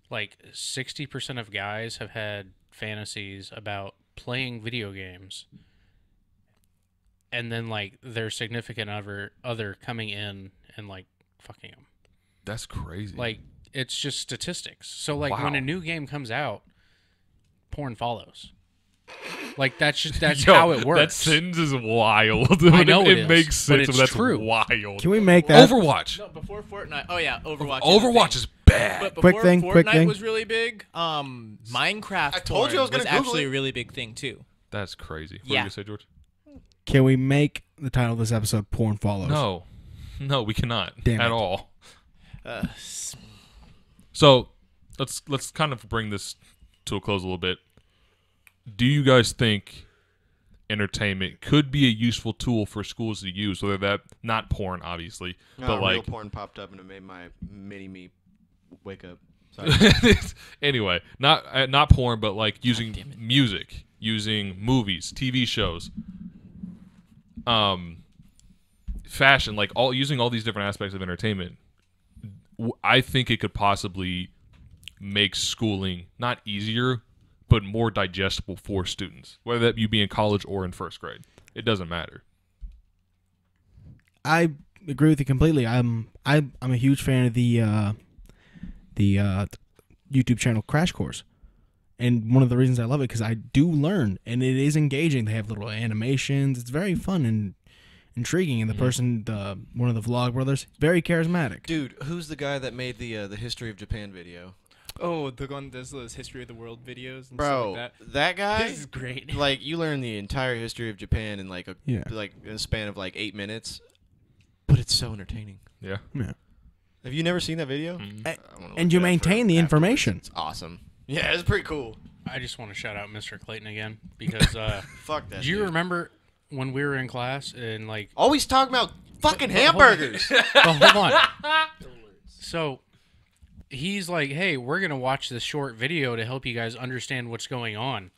like 60% of guys have had fantasies about playing video games and then like their significant other other coming in and like fucking them. that's crazy. Like it's just statistics. So like when a new game comes out, porn follows. Like that's just that's Yo, how it works. That sentence is wild. I know it, it is, makes but sense, it's that's true. wild. Can we make that? Overwatch. No, before Fortnite. Oh yeah, Overwatch. Overwatch is bad. But Quick before thing, Fortnite quick thing. was really big, um, Minecraft. I told you I was porn gonna actually it. a really big thing too. That's crazy. What Yeah. were you say, George? Can we make the title of this episode "Porn Follows"? No, no, we cannot Damn at it. all. Uh, So let's let's kind of bring this to a close a little bit. do you guys think entertainment could be a useful tool for schools to use? Whether that not porn, obviously, No, but real like porn popped up and it made my mini me wake up. Sorry. anyway, not uh, not porn, but like using music, using movies, TV shows, um, fashion, like all using all these different aspects of entertainment. I think it could possibly make schooling not easier, but more digestible for students, whether that you be in college or in first grade. It doesn't matter. I agree with you completely. I'm I I'm a huge fan of the uh, the uh, YouTube channel Crash Course, and one of the reasons I love it because I do learn and it is engaging. They have little animations. It's very fun and intriguing. And the person, the one of the vlog brothers, very charismatic. Dude, who's the guy that made the uh, the history of Japan video? Oh, the one does those history of the world videos and Bro, stuff like that guy. that. This is great. like you learn the entire history of Japan in like a Yeah. like in a span of like eight minutes, but it's so entertaining. Yeah. Yeah. Have you never seen that video? Mhm. I And you it up for maintain the afterwards. information. It's awesome. Yeah, it's pretty cool. I just want to shout out Mr. Clayton again because uh, Fuck that. do you dude. remember when we were in class and like Always talking about fucking But- but hold on. hamburgers. oh, hold on. So he's like, "Hey, we're gonna watch this short video to help you guys understand what's going on."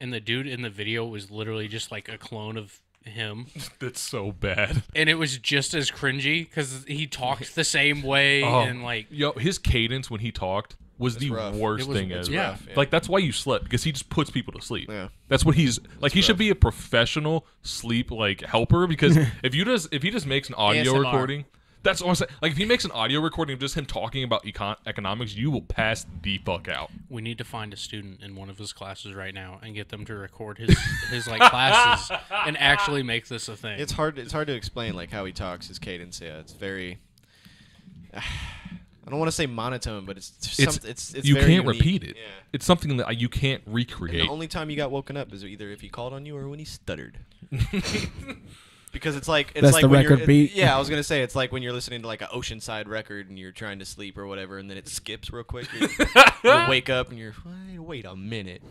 And the dude in the video was literally just like a clone of him, That's so bad. and it was just as cringy because he talked the same way Oh. and like Yo, his cadence when he talked was the rough. worst was- thing ever. Yeah. yeah. Like that's why you slept because he just puts people to sleep. Yeah. That's what he's like. he should be a professional sleep like helper because if you just if he just makes an audio ASMR. recording, that's what I'm saying. Like if he makes an audio recording of just him talking about econ- economics, you will pass the fuck out. we need to find a student in one of his classes right now and get them to record his his like classes and actually make this a thing. It's hard. It's hard to explain like how he talks, his cadence. Yeah, it's very. I don't want to say monotone, but it's It's, it's it's, it's you very can't unique. repeat it. Yeah. It's something that you can't And recreate. the only time you got woken up is either if he called on you or when he stuttered. because it's like it's That's like the when you're- record beat. Yeah, I was gonna say it's like when you're listening to like an Oceanside record and you're trying to sleep or whatever, and then it skips real quick. You, you wake up and you're wait, wait a minute,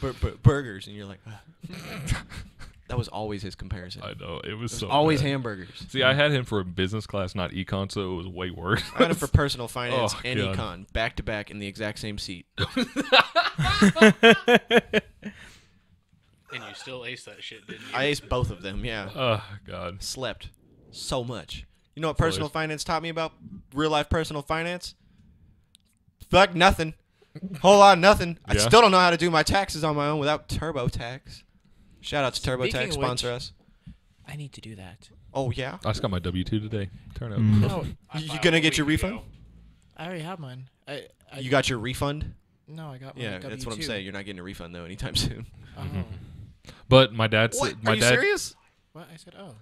bur- bur- burgers, and you're like, that was always his comparison. I know it was It was so always bad. hamburgers. See, I had him for a business class, not econ, so it was way worse. I had him for personal finance Oh, and God. econ back to back in the exact same seat. And you still ace that shit, didn't you? I aced both of them. Yeah, oh God. slept so much. You know what personal Boys. finance taught me about real life personal finance? Fuck nothing. Whole lot of nothing. I still don't know how to do my taxes on my own without TurboTax. Shout out to Speaking TurboTax of sponsor which- us. I need to do that. Oh yeah. I just got my W two today. Turn out. Mm. No, You filed gonna get your week ago. refund? I already have mine. I, I You got your refund? no, I got my Yeah, that's what I'm saying. You're not getting a refund though anytime soon. Oh, But my dad said, my Are you dad, serious? what? I said oh,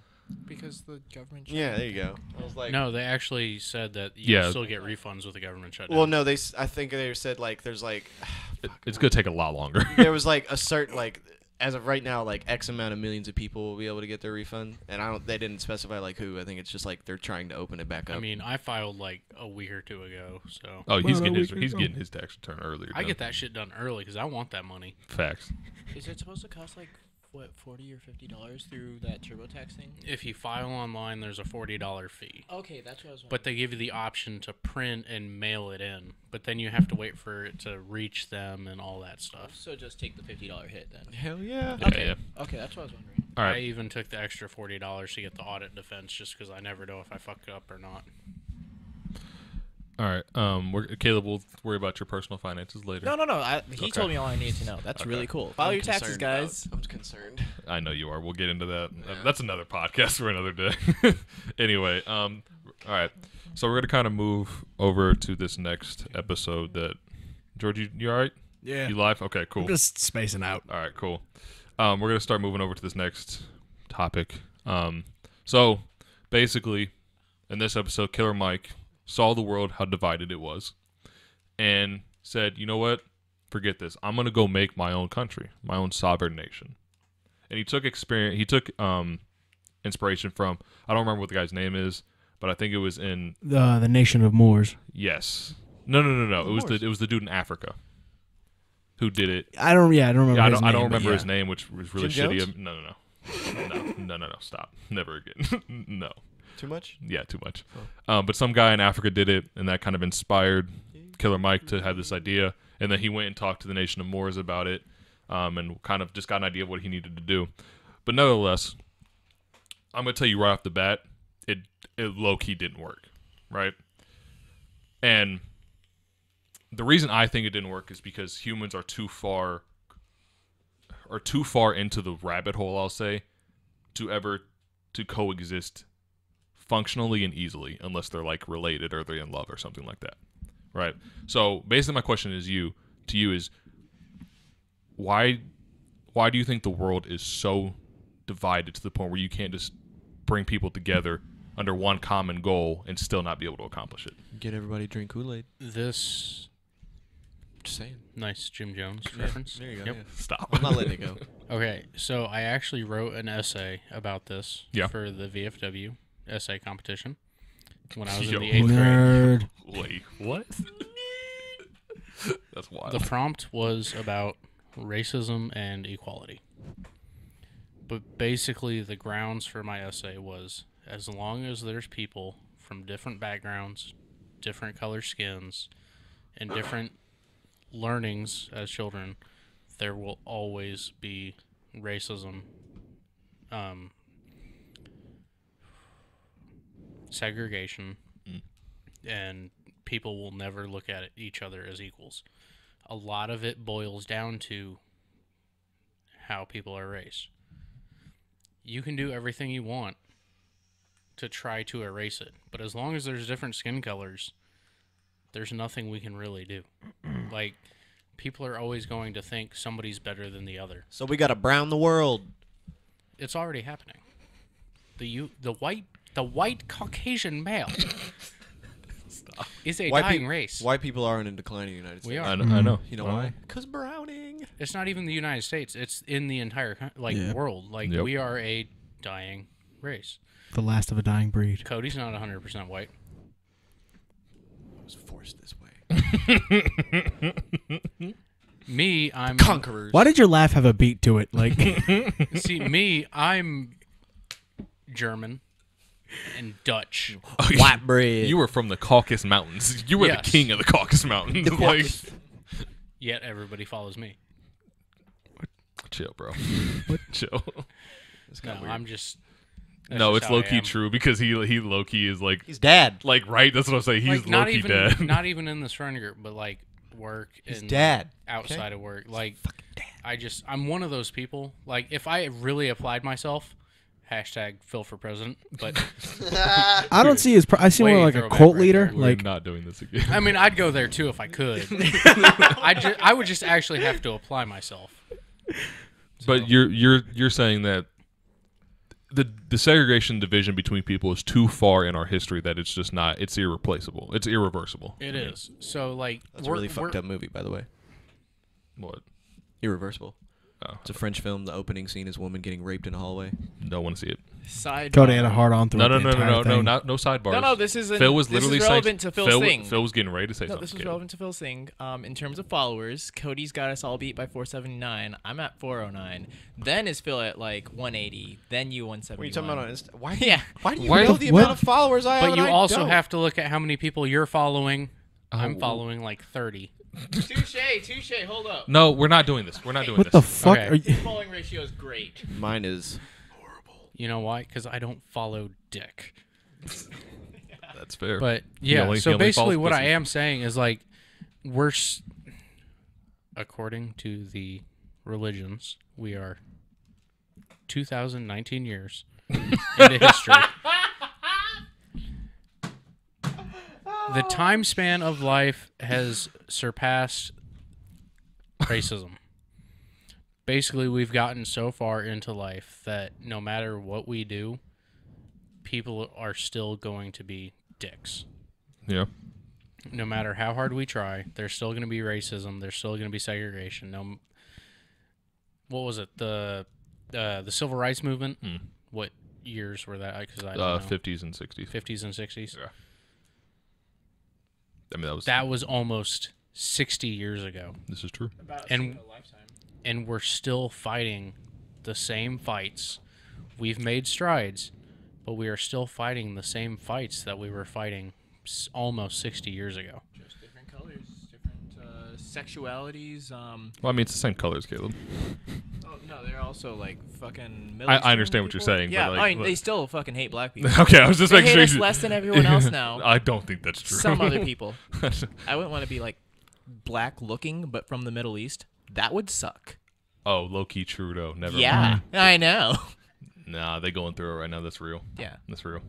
because the government. shut Yeah, there you go. I was like, No, they actually said that you Yeah. still get refunds with the government shutdown. well, no, they. s- I think they said like there's like it- it's gonna take a lot longer. there was like a certain like as of right now like X amount of millions of people will be able to get their refund, and I don't. They didn't specify like who. I think it's just like they're trying to open it back up. I mean, I filed like a week or two ago, so oh, he's Well, getting we his can he's go. getting his tax return earlier. I now. get that shit done early because I want that money. facts. Is it supposed to cost like what forty or fifty dollars through that TurboTax thing? If you file online, there's a forty dollar fee, Okay, that's what I was. but they give you the option to print and mail it in. But then you have to wait for it to reach them and all that stuff. So just take the fifty dollar hit then. hell yeah. Yeah, okay. yeah. Okay, that's what I was wondering. All I even took the extra forty dollars to get the audit defense just because I never know if I fuck up or not. All right. Um, we're, Caleb, we'll worry about your personal finances later. No, no, no. I, he Okay. told me all I needed to know. That's Okay. really cool. File I'm your taxes, concerned about- guys. I'm concerned. I know you are. We'll get into that. That's another podcast for another day. anyway, um, all right. So we're gonna kind of move over to this next episode. That George, you, you all right? Yeah. You live? Okay, cool. I'm just spacing out. All right, cool. Um, we're gonna start moving over to this next topic. Um, so basically, in this episode, Killer Mike saw the world how divided it was, and said, "You know what? Forget this. I'm gonna go make my own country, my own sovereign nation." And he took experience. He took um, inspiration from I don't remember what the guy's name is, but I think it was in The the nation of Moors. yes. No, no, no, no. It was the it was the dude in Africa. who did it. I don't. Yeah, I don't remember. Yeah, I don't, I don't name, but remember his name, which was really Jim shitty. Jones? No, no, no, no, no, no, no. Stop. Never again. no. Too much? Yeah, too much. Um, but some guy in Africa did it, and that kind of inspired Killer Mike to have this idea. And then he went and talked to the Nation of Moors about it, um, and kind of just got an idea of what he needed to do. But nevertheless, I'm gonna tell you right off the bat, it it low key didn't work, right? And the reason I think it didn't work is because humans are too far, are too far into the rabbit hole. I'll say, to ever to coexist functionally and easily unless they're like related or they're in love or something like that right so basically my question is you to you is why why do you think the world is so divided to the point where you can't just bring people together under one common goal and still not be able to accomplish it Get everybody to drink Kool Aid. This Just saying. nice Jim Jones reference. There you go. Yep. yeah. stop I'm not letting it go. Okay, so I actually wrote an essay about this Yeah. for the VFW essay competition when I was Yo. in the eighth grade. Nerd. wait what that's wild The prompt was about racism and equality. But basically, the grounds for my essay was as long as there's people from different backgrounds, different color skins, and different learnings as children, there will always be racism, um, segregation, mm. and people will never look at each other as equals. A lot of it boils down to how people are raised. You can do everything you want to try to erase it, but as long as there's different skin colors, there's nothing we can really do. like, people are always going to think somebody's better than the other. So we got to brown the world. It's already happening. The you, the white, the white Caucasian male is a White dying peop- race. White people are in decline in the United States. We are. I, know, I know You know why? Because browning. It's not even the United States. It's in the entire co- like Yeah. world. Like Yep. we are a dying race. The last of a dying breed. Cody's not 100% white. I was forced this way. Me, I'm Conquerors. Why did your laugh have a beat to it? Like, see me, I'm German and Dutch. Oh, White bread. you were from the Caucasus Mountains you were Yes. the king of the Caucasus Mountains like Yet everybody follows me. chill bro chill It's No, weird. I'm just that's no, just it's how I low key am. true because he he low key is like He's dad. like right. That's what I'm saying. He's Like low not key even dead. not even in this friend group, but like work He's and dad. outside of work. Like I just I'm one of those people. Like if I really applied myself, hashtag Phil for president. But I don't see his. Pro- I see Way more like a throwback cult right leader. there. We're Like, not doing this again. I mean, I'd go there too if I could. I ju- I would just actually have to apply myself. but you're you're you're saying that the the segregation division between people is too far in our history that it's just not. It's irreplaceable. It's irreversible. It is. So like That's a we're- really fucked we're- up movie, by the way. What? Irreversible. Oh, It's a French film. The opening scene is a woman getting raped in a hallway. don't want to see it. Side. Cody had a hard on through No, no, the no, no, entire no, no, thing. not no sidebars. No, no, this isn't. Phil was literally this literally is saying- relevant to Phil's Phil, thing. Phil was getting ready to say no, something. this was relevant to Phil's thing. Um, in terms of followers, Cody's got us all beat by 479. I'm at 409. Then is Phil at like 180. Then you 171. What are you talking about on Insta? Why? Yeah. Why do you Why know the- the what? amount of followers I have? But you also don't? have to look at how many people you're following. I'm Oh. following like 30. Touche, touche. Hold up. No, we're not doing this. We're not doing What this. the fuck Okay. are you? Following ratio is great. Mine is. Horrible. You know why? Because I don't follow dick. That's fair. But yeah, only- so basically, follows what I am saying is like, we're, according to the religions, we are 2019 years into history. The time span of life has surpassed racism. Basically, we've gotten so far into life that no matter what we do, people are still going to be dicks yeah. no matter how hard we try, there's still going to be racism. There's still going to be segregation. No, what was it? The uh, the civil rights movement. Hmm. What years were that? Because I don't Uh, know. 50s and 60s. 50s and 60s. Yeah. I mean, that was That was almost 60 years ago. This is true. About And and we're still fighting the same fights. We've made strides, but we are still fighting the same fights that we were fighting almost 60 years ago. Just different colors, different uh, sexualities. Um, Well, I mean, it's the same colors, Caleb. oh no, they're also like fucking. I- I Middle understand what you're Eastern saying, but, Yeah, like, I mean, look- they still fucking hate black people. okay, I was just They making hate sure. us less than everyone else now. I don't think that's true. Some other people. I wouldn't want to be like black looking, but from the Middle East. That would suck. oh, low key true though. Never. yeah, mind. I know. Nah, they going through it right now. That's real. Yeah. That's real.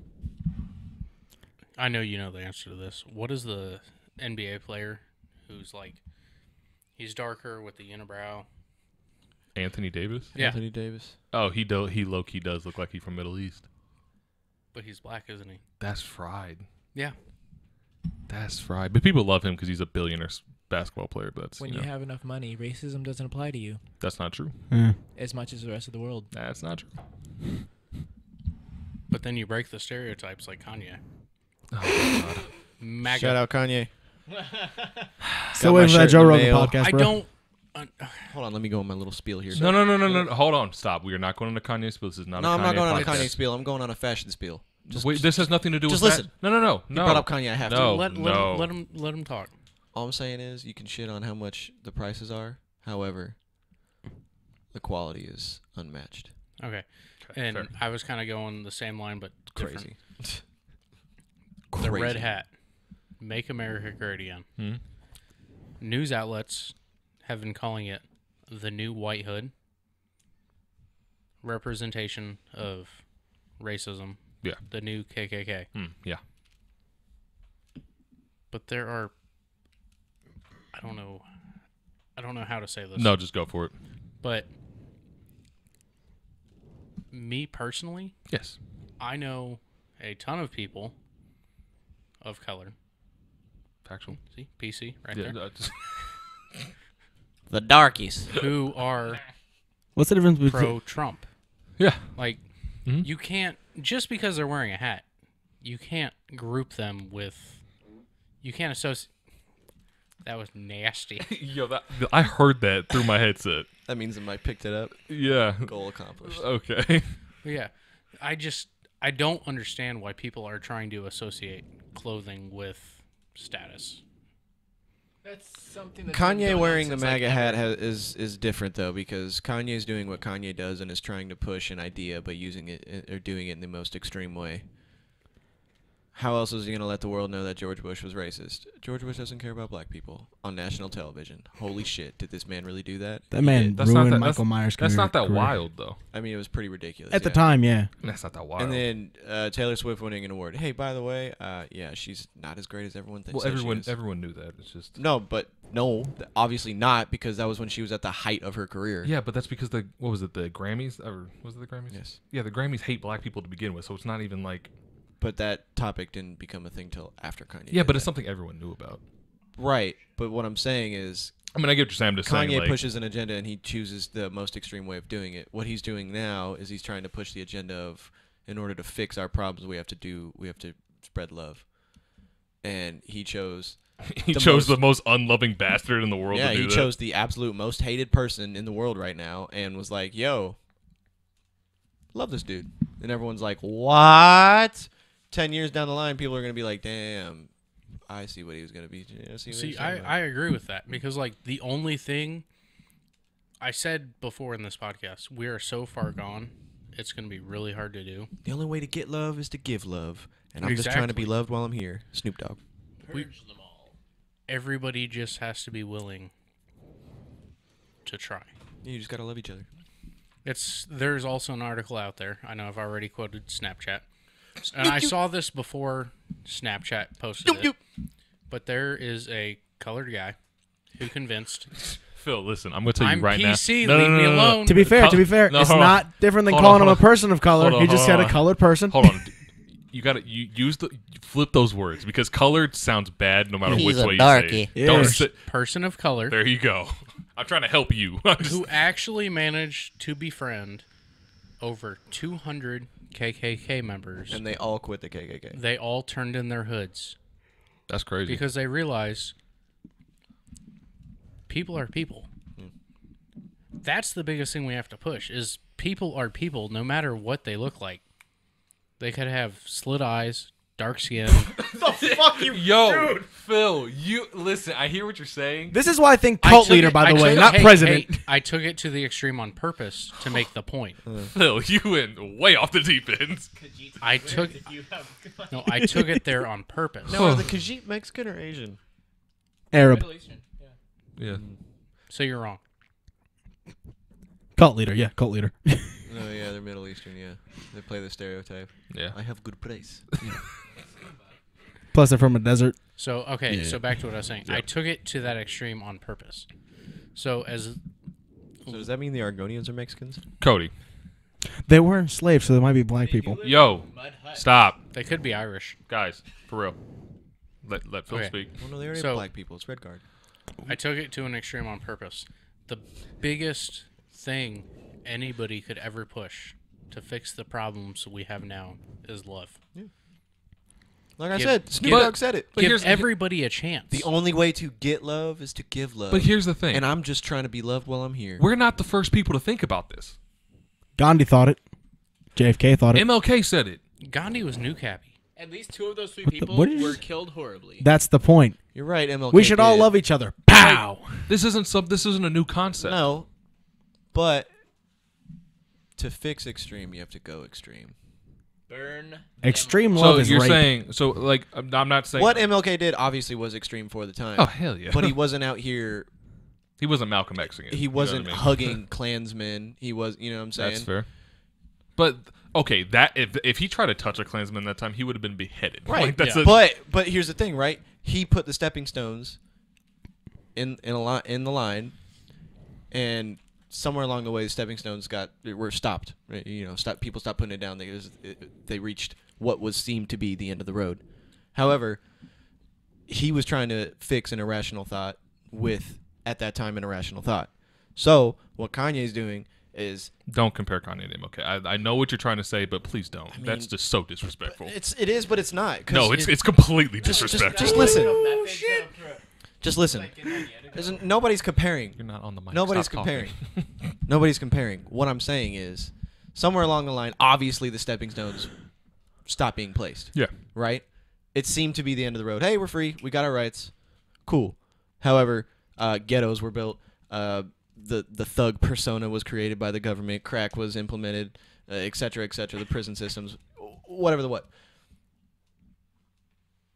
I know you know the answer to this. What is the NBA player who's like he's darker with the unibrow? Anthony Davis. Yeah, Anthony Davis. Oh, he do he low key does look like he from Middle East. but he's black, isn't he? That's fried. Yeah. That's fried. But people love him because he's a billionaire s- basketball player. But that's When you you know, have enough money, racism doesn't apply to you that's not true. Yeah. as much as the rest of the world. That's not true. But then you break the stereotypes like Kanye. Oh, God. MAGA. Shout out Kanye. Still Got waiting for that Joe Rogan mail. podcast, I bro. don't. Uh, Hold on, let me go on my little spiel here. no, no, no, no, no, no. Hold on. Stop. We are not going on a Kanye spiel. This is not No, a I'm not going on a podcast. Kanye spiel. I'm going on a fashion spiel. Just, Wait, this has nothing to do just with listen. that. No, no, no. you brought up Kanye. I have No. to. let, let, no. him, let him let him talk. All I'm saying is you can shit on how much the prices are. However, the quality is unmatched. Okay. Okay, And fair. I was kind of going the same line, but different. Crazy. The red hat. Make America great again. Hmm? News outlets have been calling it the new white hood. Representation of racism. Yeah. The new KKK. Hmm, yeah. But there are. I don't know. I don't know how to say this. No, just go for it. But me personally, Yes. I know a ton of people of color. Factual. See, PC right Yeah. there, just- The darkies. who are What's the difference between? pro Trump. yeah. Like, Mhm. you can't just because they're wearing a hat, you can't group them with. You can't associate. That was nasty. Yo, that I heard that through my headset. That means the mic picked it up. Yeah. Goal accomplished. Okay. Yeah, I just I don't understand why people are trying to associate clothing with status. That's something that's Kanye wearing the since, like, MAGA hat has, is is different though because Kanye's doing what Kanye does and is trying to push an idea but using it uh, or doing it in the most extreme way. How else is he gonna let the world know that George Bush was racist? George Bush doesn't care about black people on national television. Holy shit! Did this man really do that? That man did. That's not ruined that- Michael Myers. That's not that career. wild though. I mean, it was pretty ridiculous At the yeah. time, yeah. That's not that wild. And then uh, Taylor Swift winning an award. Hey, by the way, uh, yeah, she's not as great as everyone thinks. well, that she everyone is. everyone knew that. It's just No, but no, th- obviously not because that was when she was at the height of her career. yeah, but that's because the what was it the Grammys or was it the Grammys? Yes. Yeah, the Grammys hate black people to begin with, so it's not even like But that topic didn't become a thing till after Kanye. yeah, but it's something everyone knew about. right. But what I'm saying is, I mean, I get what you're saying. I'm just Kanye saying, like, pushes an agenda and he chooses the most extreme way of doing it. What he's doing now is he's trying to push the agenda of, in order to fix our problems, we have to do, we have to spread love. And he chose, he the chose most- the most unloving bastard in the world yeah, to do he that. chose the absolute most hated person in the world right now, and was like, "Yo, love this dude," and everyone's like, "What?" Ten years down the line, people are gonna be like, "Damn, I see what he was gonna be." I see, See, I, about." I agree with that because like the only thing I said before in this podcast, we are so far gone. It's going to be really hard to do. the only way to get love is to give love, and I'm just trying to be loved while I'm here. Snoop Dogg. We- Everybody just has to be willing to try. You just gotta love each other. It's there's also an article out there. I know I've already quoted Snapchat, and I saw this before Snapchat posted it. But there is a colored guy who convinced Phil, listen, I'm gonna tell you I'm right PC, now. No, no, leave no, me no, no. alone. To be fair, to be fair, no, it's hold on. not different than Hold on, calling him hold a person of color. Hold on, he just hold said a on. colored person. Hold on. You gotta you use the you flip those words because colored sounds bad no matter He's which a way you darkie. say. it. Yeah. Don't Yes. sit. person of color There you go. I'm trying to help you. I'm just- who actually managed to befriend over 200 KKK members. And they all quit the KKK. they all turned in their hoods that's crazy. because they realized people are people. Hmm. That's the biggest thing we have to push is people are people no matter what they look like. They could have slit eyes, dark skin. the fuck you, Yo, Phil, you listen. I hear what you're saying. This is why I think I cult took leader, it- by I the way, took- not hey, president. hey, I took it to the extreme on purpose to make the point. Uh. Phil, you went way off the deep end. I took no, I took it there on purpose. Now, are the Khajiit Mexican or Asian? Arab Yeah. Yeah. So you're wrong. cult leader, yeah, cult leader. No, yeah, they're Middle Eastern. Yeah, they play the stereotype. Yeah. I have good price. Plus, they're from a desert. So okay, Yeah. so back to what I was saying. I took it to that extreme on purpose. So as So does that mean the Argonians are Mexicans? Cody, They were enslaved, so they might be black people. yo, stop, they could be Irish. guys, for real. Let let Phil Okay. speak. Well, no, they already So- have black people. It's Redguard. I took it to an extreme on purpose. The biggest thing anybody could ever push to fix the problems we have now is love. Yeah. Like I said, Snoop Dogg said it. But Give here's everybody a chance. The only way to get love is to give love. but here's the thing. and I'm just trying to be loved while I'm here. We're not the first people to think about this. Gandhi thought it. JFK thought it. MLK said it. Gandhi was new cabbie. At least two of those three the- people what did you were killed horribly. That's the point. You're right, MLK. We should all love each other. Pow! This isn't some. This isn't a new concept. No, but to fix extreme, you have to go extreme. Burn. Extreme So love is you're rape. saying so like I'm I'm not saying What MLK did obviously was extreme for the time. Oh hell yeah! But he wasn't out here. he wasn't Malcolm Xing it. He you know wasn't what I mean? hugging Klansmen. He was, you know what I'm saying? That's fair. But okay, that if if he tried to touch a Klansman that time, he would have been beheaded. Right. Like, that's Yeah. a, But but here's the thing, right? He put the stepping stones in in a line in the line, and somewhere along the way, the stepping stones got were stopped. Right? You know, stop people stopped putting it down. They it was- it- they reached what was seemed to be the end of the road. However, he was trying to fix an irrational thought with at that time an irrational thought. So what Kanye's doing is don't compare Kanye to MLK. I, I know what you're trying to say, but please don't. That's mean, just so disrespectful. it's it is, but it's not. no, it's it- it's completely just, just, disrespectful. just listen. Oh, Just listen. There's n- nobody's comparing. You're not on the mic. Nobody's Stop comparing. talking. Nobody's comparing. What I'm saying is, somewhere along the line, obviously the stepping stones stopped being placed. yeah. Right? It seemed to be the end of the road. Hey, we're free. We got our rights. Cool. However, uh, ghettos were built. Uh, the the thug persona was created by the government. Crack was implemented, uh, et cetera, et cetera. The prison systems, whatever the what.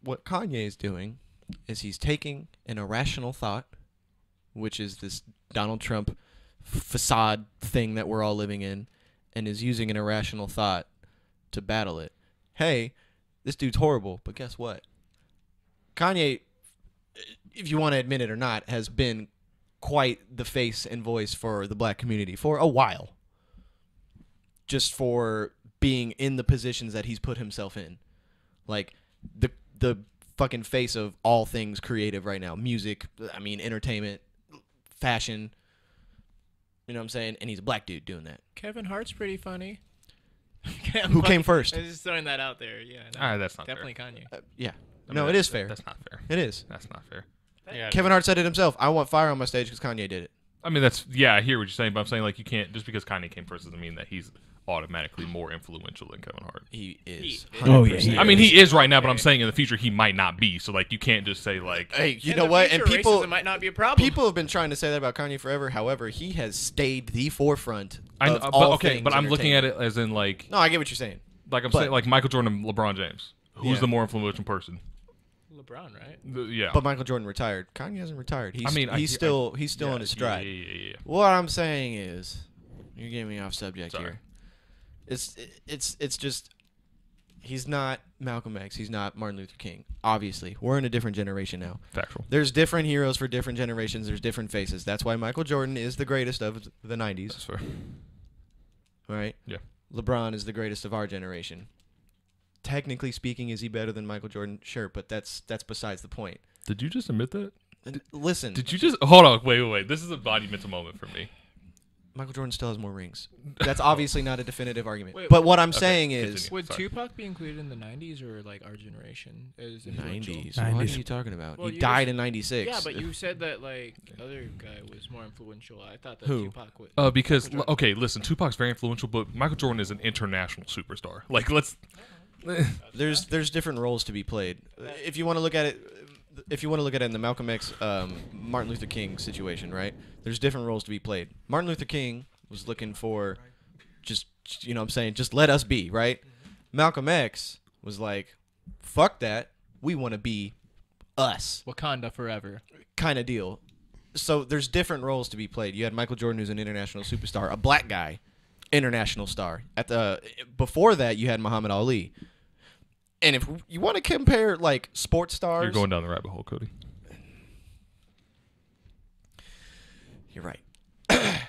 What Kanye is doing is he's taking an irrational thought, which is this Donald Trump facade thing that we're all living in, and is using an irrational thought to battle it. Hey, this dude's horrible, but guess what? Kanye, if you want to admit it or not, has been quite the face and voice for the black community for a while. Just for being in the positions that he's put himself in. Like the the fucking face of all things creative right now. Music, I mean entertainment, fashion. You know what I'm saying? And he's a black dude doing that. Kevin Hart's pretty funny. Who came first? I was just throwing that out there. Yeah. no, Ah, that's not definitely fair. Kanye. Uh, yeah. I no, it is fair. That's not fair. It is. That's not fair. Yeah, Kevin Hart said it himself. I want fire on my stage because Kanye did it. I mean, that's yeah. I hear what you're saying, but I'm saying like you can't just because Kanye came first doesn't mean that he's automatically more influential than Kevin Hart. He is. He- Oh, yeah, he I mean, he is right now, but I'm saying in the future he might not be. So like, you can't just say like, Hey, you In know the what? future, And people racism might not be a problem. people have been trying to say that about Kanye forever. However, he has stayed the forefront I, of uh, but, all okay, things but I'm looking at it as in like, No, I get what you're saying. like I'm but- saying like Michael Jordan and LeBron James. Who's Yeah. the more influential person? LeBron, right? The- yeah, But Michael Jordan retired. Kanye hasn't retired. He's, I mean, he's hear- still he's still yeah, on his stride. Yeah, yeah, yeah, yeah. What I'm saying is, you're getting me off subject Sorry. here. It's it's it's just he's not Malcolm X. He's not Martin Luther King. Obviously, we're in a different generation now. Factual. There's different heroes for different generations. There's different faces. That's why Michael Jordan is the greatest of the '90s. That's fair. Right? Yeah. LeBron is the greatest of our generation. Technically speaking, is he better than Michael Jordan? Sure, but that's that's besides the point. Did you just admit that? And Listen, Did you just hold on? Wait, wait, wait. This is a monumental moment for me. Michael Jordan still has more rings. That's obviously not a definitive argument. Wait, but what I'm okay, saying continue. is Would Sorry. Tupac be included in the '90s or like our generation? As influential? 90s. What are you talking about? Well, he died just- in 96. Yeah, but you said that like other guy was more influential. I thought that Who? Tupac was. Uh, because l- okay, listen, Tupac's very influential, but Michael Jordan is an international superstar. Like, let's. there's there's different roles to be played. If you want to look at it, if you want to look at it in the Malcolm X, um, Martin Luther King situation, right? There's different roles to be played. Martin Luther King was looking for just you know what I'm saying just let us be, right? Malcolm X was like, fuck that, we want to be us, Wakanda forever. kind of deal. So there's different roles to be played. You had Michael Jordan, who's an international superstar, a black guy, international star. At the before that, you had Muhammad Ali. And if you want to compare like sports stars, You're going down the rabbit hole, Cody. You're right.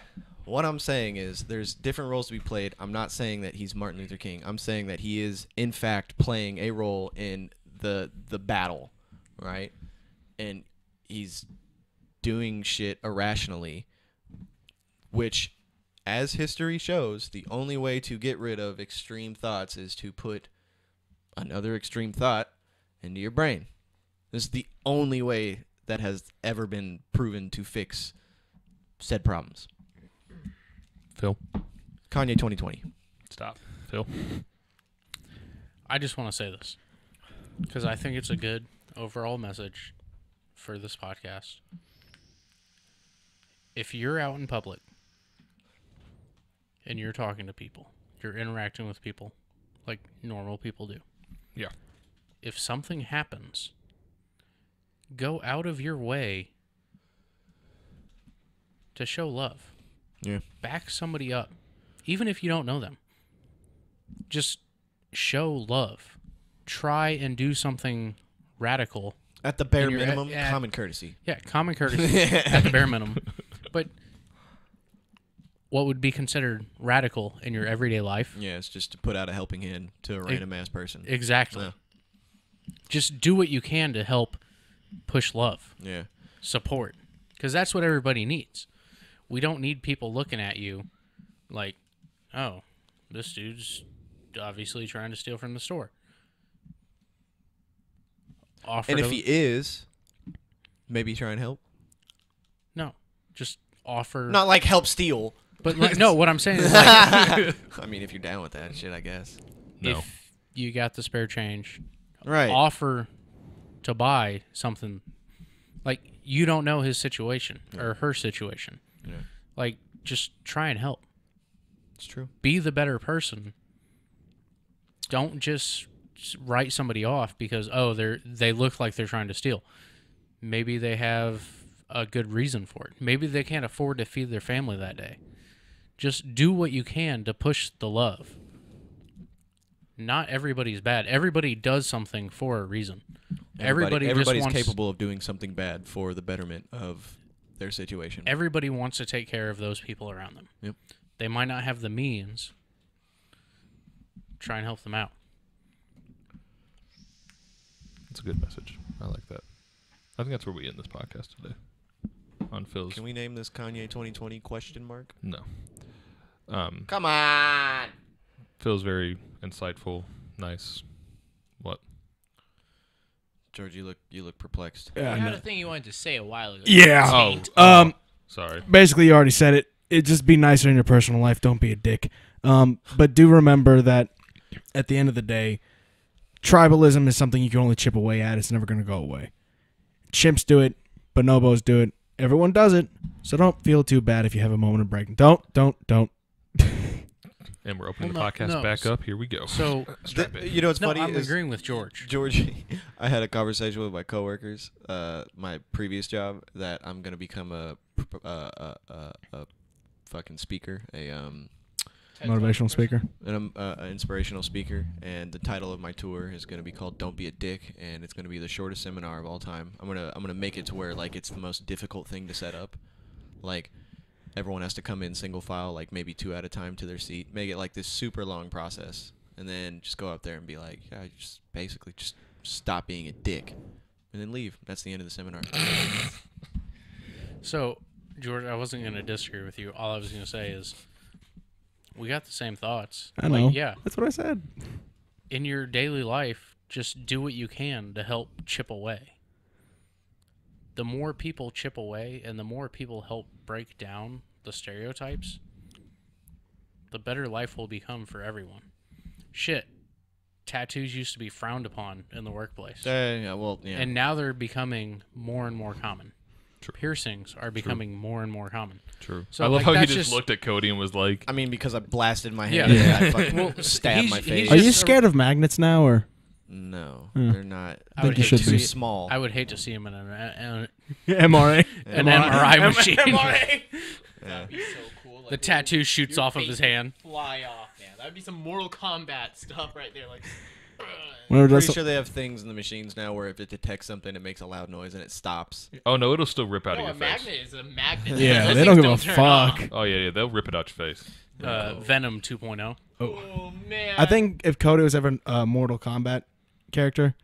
what I'm saying is there's different roles to be played. I'm not saying that he's Martin Luther King. I'm saying that he is in fact playing a role in the the battle, right? And he's doing shit irrationally, which as history shows, the only way to get rid of extreme thoughts is to put another extreme thought into your brain. This is the only way that has ever been proven to fix said problems. Phil, Kanye 2020. stop. Phil, I just want to say this because I think it's a good overall message for this podcast. If you're out in public and you're talking to people, you're interacting with people like normal people do. Yeah. If something happens, go out of your way to show love. Yeah. Back somebody up, even if you don't know them. Just show love. Try and do something radical. At the bare you're at- minimum, at- common courtesy. Yeah, common courtesy at the bare minimum. But what would be considered radical in your everyday life? Yeah, it's just to put out a helping hand to a random ass person. Exactly. Yeah. Just do what you can to help push love, Yeah. support, because that's what everybody needs. We don't need people looking at you like, oh, this dude's obviously trying to steal from the store. Offer And if he is, maybe try and help. no, just offer. Not like help steal. But like, no, what I'm saying is like, I mean, if you're down with that shit, I guess. no. if you got the spare change, Right. offer to buy something like you don't know his situation or her situation. Yeah. Like just try and help. It's true. Be the better person. Don't just s- write somebody off because oh they're they look like they're trying to steal. Maybe they have a good reason for it. Maybe they can't afford to feed their family that day. Just do what you can to push the love. Not everybody's bad. Everybody does something for a reason. Everybody, everybody's just wants, capable of doing something bad for the betterment of their situation. Everybody wants to take care of those people around them. Yep. They might not have the means. Try and help them out. That's a good message. I like that. I think that's where we end this podcast today. On Phil's. Can we name this Kanye 2020 question mark? No. Um, Come on. Phil's very insightful, nice. What? George, you look you look perplexed. You Yeah, had no. a thing you wanted to say a while ago. Yeah. Oh, Um, sorry. basically, you already said it. It just be nicer in your personal life. Don't be a dick. Um, but do remember that at the end of the day, tribalism is something you can only chip away at. It's never going to go away. Chimps do it, bonobos do it. Everyone does it. So don't feel too bad if you have a moment of break. Don't, don't, don't. And we're opening Well, the no- podcast no, back up. Here we go. So, Th- you know what's no, funny I'm is agreeing with George. George, I had a conversation with my coworkers, uh, my previous job, that I'm gonna become a, a, a, a, a fucking speaker, a um, Motivational speaker. an um, uh, an inspirational speaker, and the title of my tour is gonna be called "Don't Be a Dick," and it's gonna be the shortest seminar of all time. I'm gonna I'm gonna make it to where like it's the most difficult thing to set up, like everyone has to come in single file, like maybe two at a time to their seat, make it like this super long process, and then just go up there and be like, yeah, just basically just stop being a dick, and then leave. That's the end of the seminar. So, George, I wasn't going to disagree with you. All I was going to say is we got the same thoughts. I Like, know. yeah. That's what I said. In your daily life, just do what you can to help chip away. The more people chip away and the more people help break down the stereotypes, the better life will become for everyone. Shit. Tattoos used to be frowned upon in the workplace. Uh, yeah, well, yeah. And now they're becoming more and more common. True. Piercings are becoming more and more common. True. So, I love like, how he just, just- looked at Cody and was like, I mean, because I blasted my Yeah. hand, Yeah. I fucking Well, stabbed my face. Are you just a- scared of magnets now, or no, Hmm. they're not. I think would you hate should to be. see small. I would hate to see him in an, an, MRA? an MRI machine. Yeah. That'd be so cool. Like, the tattoo shoots off of his hand. Fly off, man. That'd be some Mortal Kombat stuff right there. Like, Whenever Pretty sure they have things in the machines now where if it detects something, it makes a loud noise and it stops. "Oh no, it'll still rip out no, of your face." magnet is a magnet. yeah, Those they don't give a turn off. fuck. Oh yeah, yeah, they'll rip it out your face. Uh, Venom 2.0. Oh man. I think if Cody was ever a Mortal Kombat character,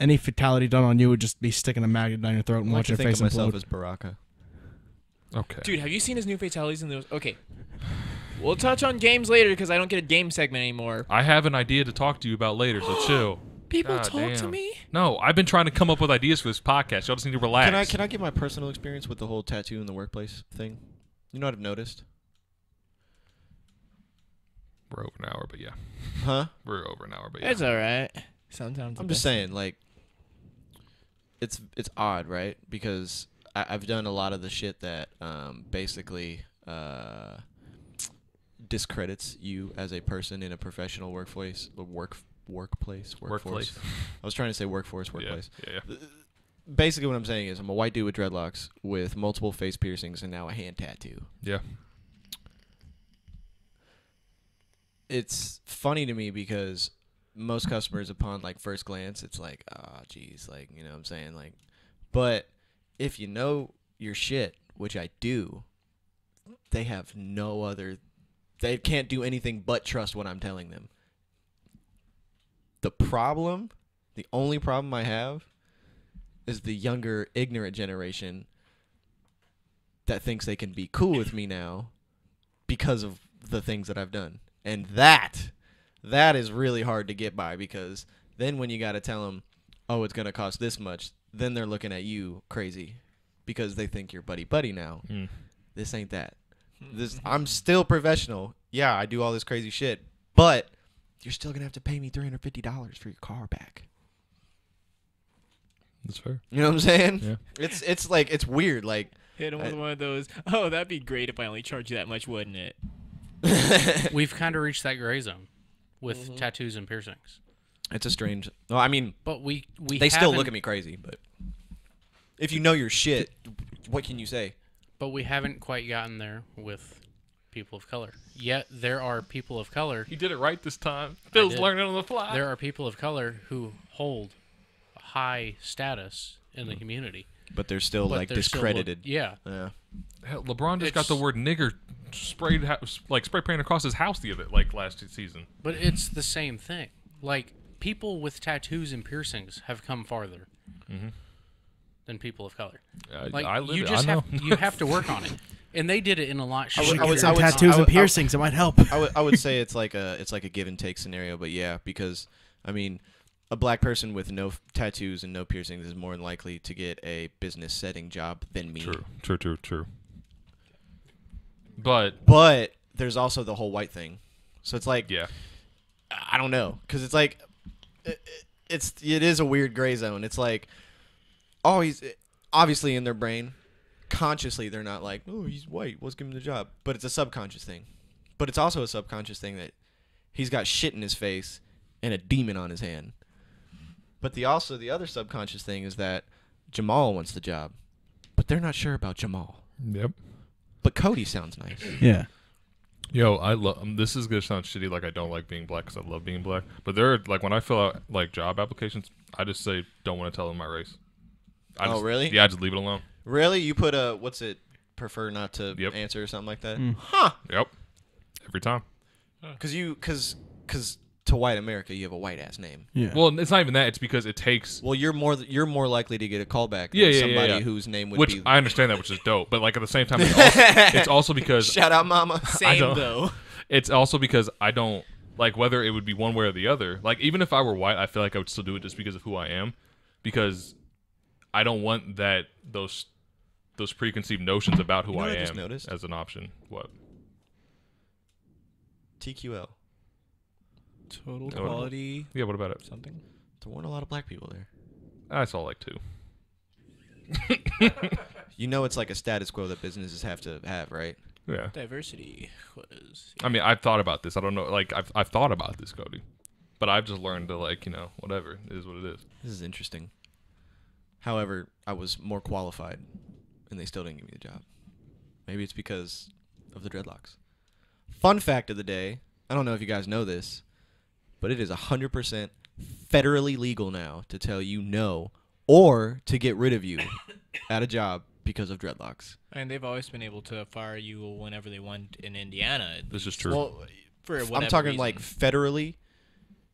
any fatality done on you would just be sticking a magnet down your throat and I like watch to your think face of myself implode. as Baraka. Okay. Dude, have you seen his new fatalities in those? Okay. We'll touch on games later because I don't get a game segment anymore. I have an idea to talk to you about later, so chill. People God talk to me. No, I've been trying to come up with ideas for this podcast. Y'all just need to relax. Can I can I give my personal experience with the whole tattoo in the workplace thing? You know what I've noticed? We're over an hour, but yeah, Huh? we're over an hour, but yeah. It's all right. Sometimes I'm just saying, like, it's it's odd, right? Because I, I've done a lot of the shit that um, basically uh, discredits you as a person in a professional workplace, work workplace, workforce. Workplace. I was trying to say workforce, workplace. yeah, yeah. Basically, what I'm saying is, I'm a white dude with dreadlocks with multiple face piercings and now a hand tattoo. Yeah. it's funny to me because most customers upon like first glance it's like ah geez like you know what i'm saying like but if you know your shit which i do they have no other they can't do anything but trust what i'm telling them the problem the only problem i have is the younger ignorant generation that thinks they can be cool with me now because of the things that I've done. And that that is really hard to get by because then when you got to tell them, "Oh, it's going to cost this much," then they're looking at you crazy because they think you're buddy buddy now. Mm. This ain't that. This I'm still professional. Yeah, I do all this crazy shit, but you're still going to have to pay me $350 for your car back. That's fair. You know what I'm saying? Yeah. It's it's like it's weird like Hit him with I- one of those. Oh, that'd be great if I only charged you that much, wouldn't it? We've kind of reached that gray zone with Mm-hmm. tattoos and piercings. it's a strange. Well, I mean, But we we they still look at me crazy, but if you know your shit, what can you say? But we haven't quite gotten there with people of color. Yet there are people of color. He did it right this time. Phil's learning on the fly. There are people of color who hold a high status in the hmm. community. But they're still But like they're still look- discredited. yeah. yeah. Hell, LeBron just got It's- the word nigger sprayed ha- like spray painted across his house the other like last season. But it's the same thing. Like people with tattoos and piercings have come farther mm-hmm. Than people of color. Uh, Like I live you it. just I know. have you have to work on it, and they did it in a lot I would- shorter I would- period I of would- time. tattoos I and would- I- piercings. It might help. I would I would say it's like a it's like a give and take scenario, but yeah, because I mean, a black person with no f- tattoos and no piercings is more than likely to get a business setting job than me. True, true, true, true. But But there's also the whole white thing. So it's like yeah, I don't know because it's like it, it's it is a weird gray zone. It's like oh he's obviously in their brain, consciously they're not like oh he's white, let's give him the job. But it's a subconscious thing. But it's also a subconscious thing that he's got shit in his face and a demon on his hand. But the also the other subconscious thing is that Jamal wants the job, but they're not sure about Jamal. yep. But Cody sounds nice. Yeah. Yo, I love. Um, this is gonna sound shitty, like I don't like being black because I love being black. But there, are, like when I fill out like job applications, I just say don't want to tell them my race. I Oh, just, really? Yeah, I just leave it alone. Really? You put a what's it? Prefer not to Yep. answer or something like that? Mm. Huh? Yep, every time. Because you, because, because to white America, you have a white ass name. Yeah. Well, it's not even that. It's because it takes Well, you're more you're more likely to get a callback than Yeah, yeah, yeah, somebody yeah. whose name would which be. I understand that, which is dope. But like at the same time, it's also, it's also because Shout out, Mama. Same though. it's also because I don't like whether it would be one way or the other. Like even if I were white, I feel like I would still do it just because of who I am, because I don't want that those those preconceived notions about who You know I I just am noticed? as an option. What? TQL. Total Yeah, what- quality Yeah. What about it? something. There weren't a lot of black people there. I saw like two. You know, it's like a status quo that businesses have to have, right? Yeah. Diversity was. I mean, I've thought about this. I don't know. Like I've I've thought about this, Cody, but I've just learned to like you know whatever it is what it is. This is interesting. However, I was more qualified, and they still didn't give me the job. Maybe it's because of the dreadlocks. Fun fact of the day: I don't know if you guys know this, but it is hundred percent federally legal now to tell you no or to get rid of you at a job because of dreadlocks. And they've always been able to fire you whenever they want in Indiana. This is least. true. Well, For I'm talking reason. like federally.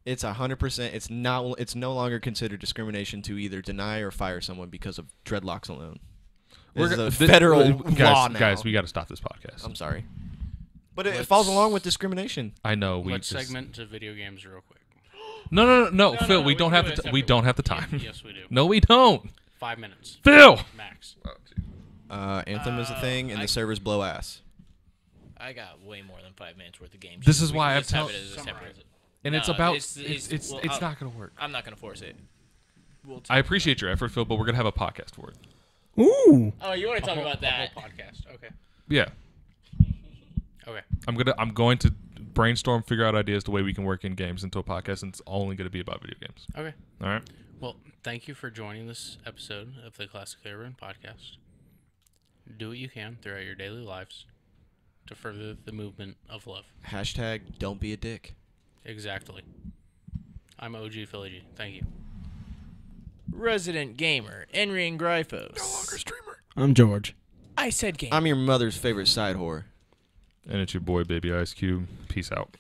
It's hundred percent. It's not. It's no longer considered discrimination to either deny or fire someone because of dreadlocks alone. This is go- a thi- federal uh, guys, law now. Guys, we got to stop this podcast. I'm sorry, but it, it falls along with discrimination. I know we Let's just, segment to video games real quick. No, no, no, no, No, Phil. no, we we don't can have the t- we don't have the time. Yes, we do. No, we don't. Five minutes Phil. max. Uh, Anthem is a thing, and I- the servers blow ass. I got way more than five minutes worth of games. This is can why I've tell- it as a separate- Summarize it. And it's about it's- it's it's- it's, well, it's not gonna work. I'm not gonna force it. We'll I appreciate your effort, Phil, but we're gonna have a podcast for it. Ooh. Oh, you want to talk whole- about that? whole podcast. Okay. Yeah, Okay. I'm gonna I'm going to brainstorm, figure out ideas the way we can work in games into a podcast, and it's only gonna be about video games. Okay. All right. Well, thank you for joining this episode of the Classic Urban Podcast. Do what you can throughout your daily lives to further the movement of love. Hashtag don't be a dick. Exactly. I'm OG Philly G. Thank you. Resident gamer, Enrian Gryphos. No longer streamer. I'm George. I said game. I'm your mother's favorite side whore. And it's your boy, Baby Ice Cube. Peace out.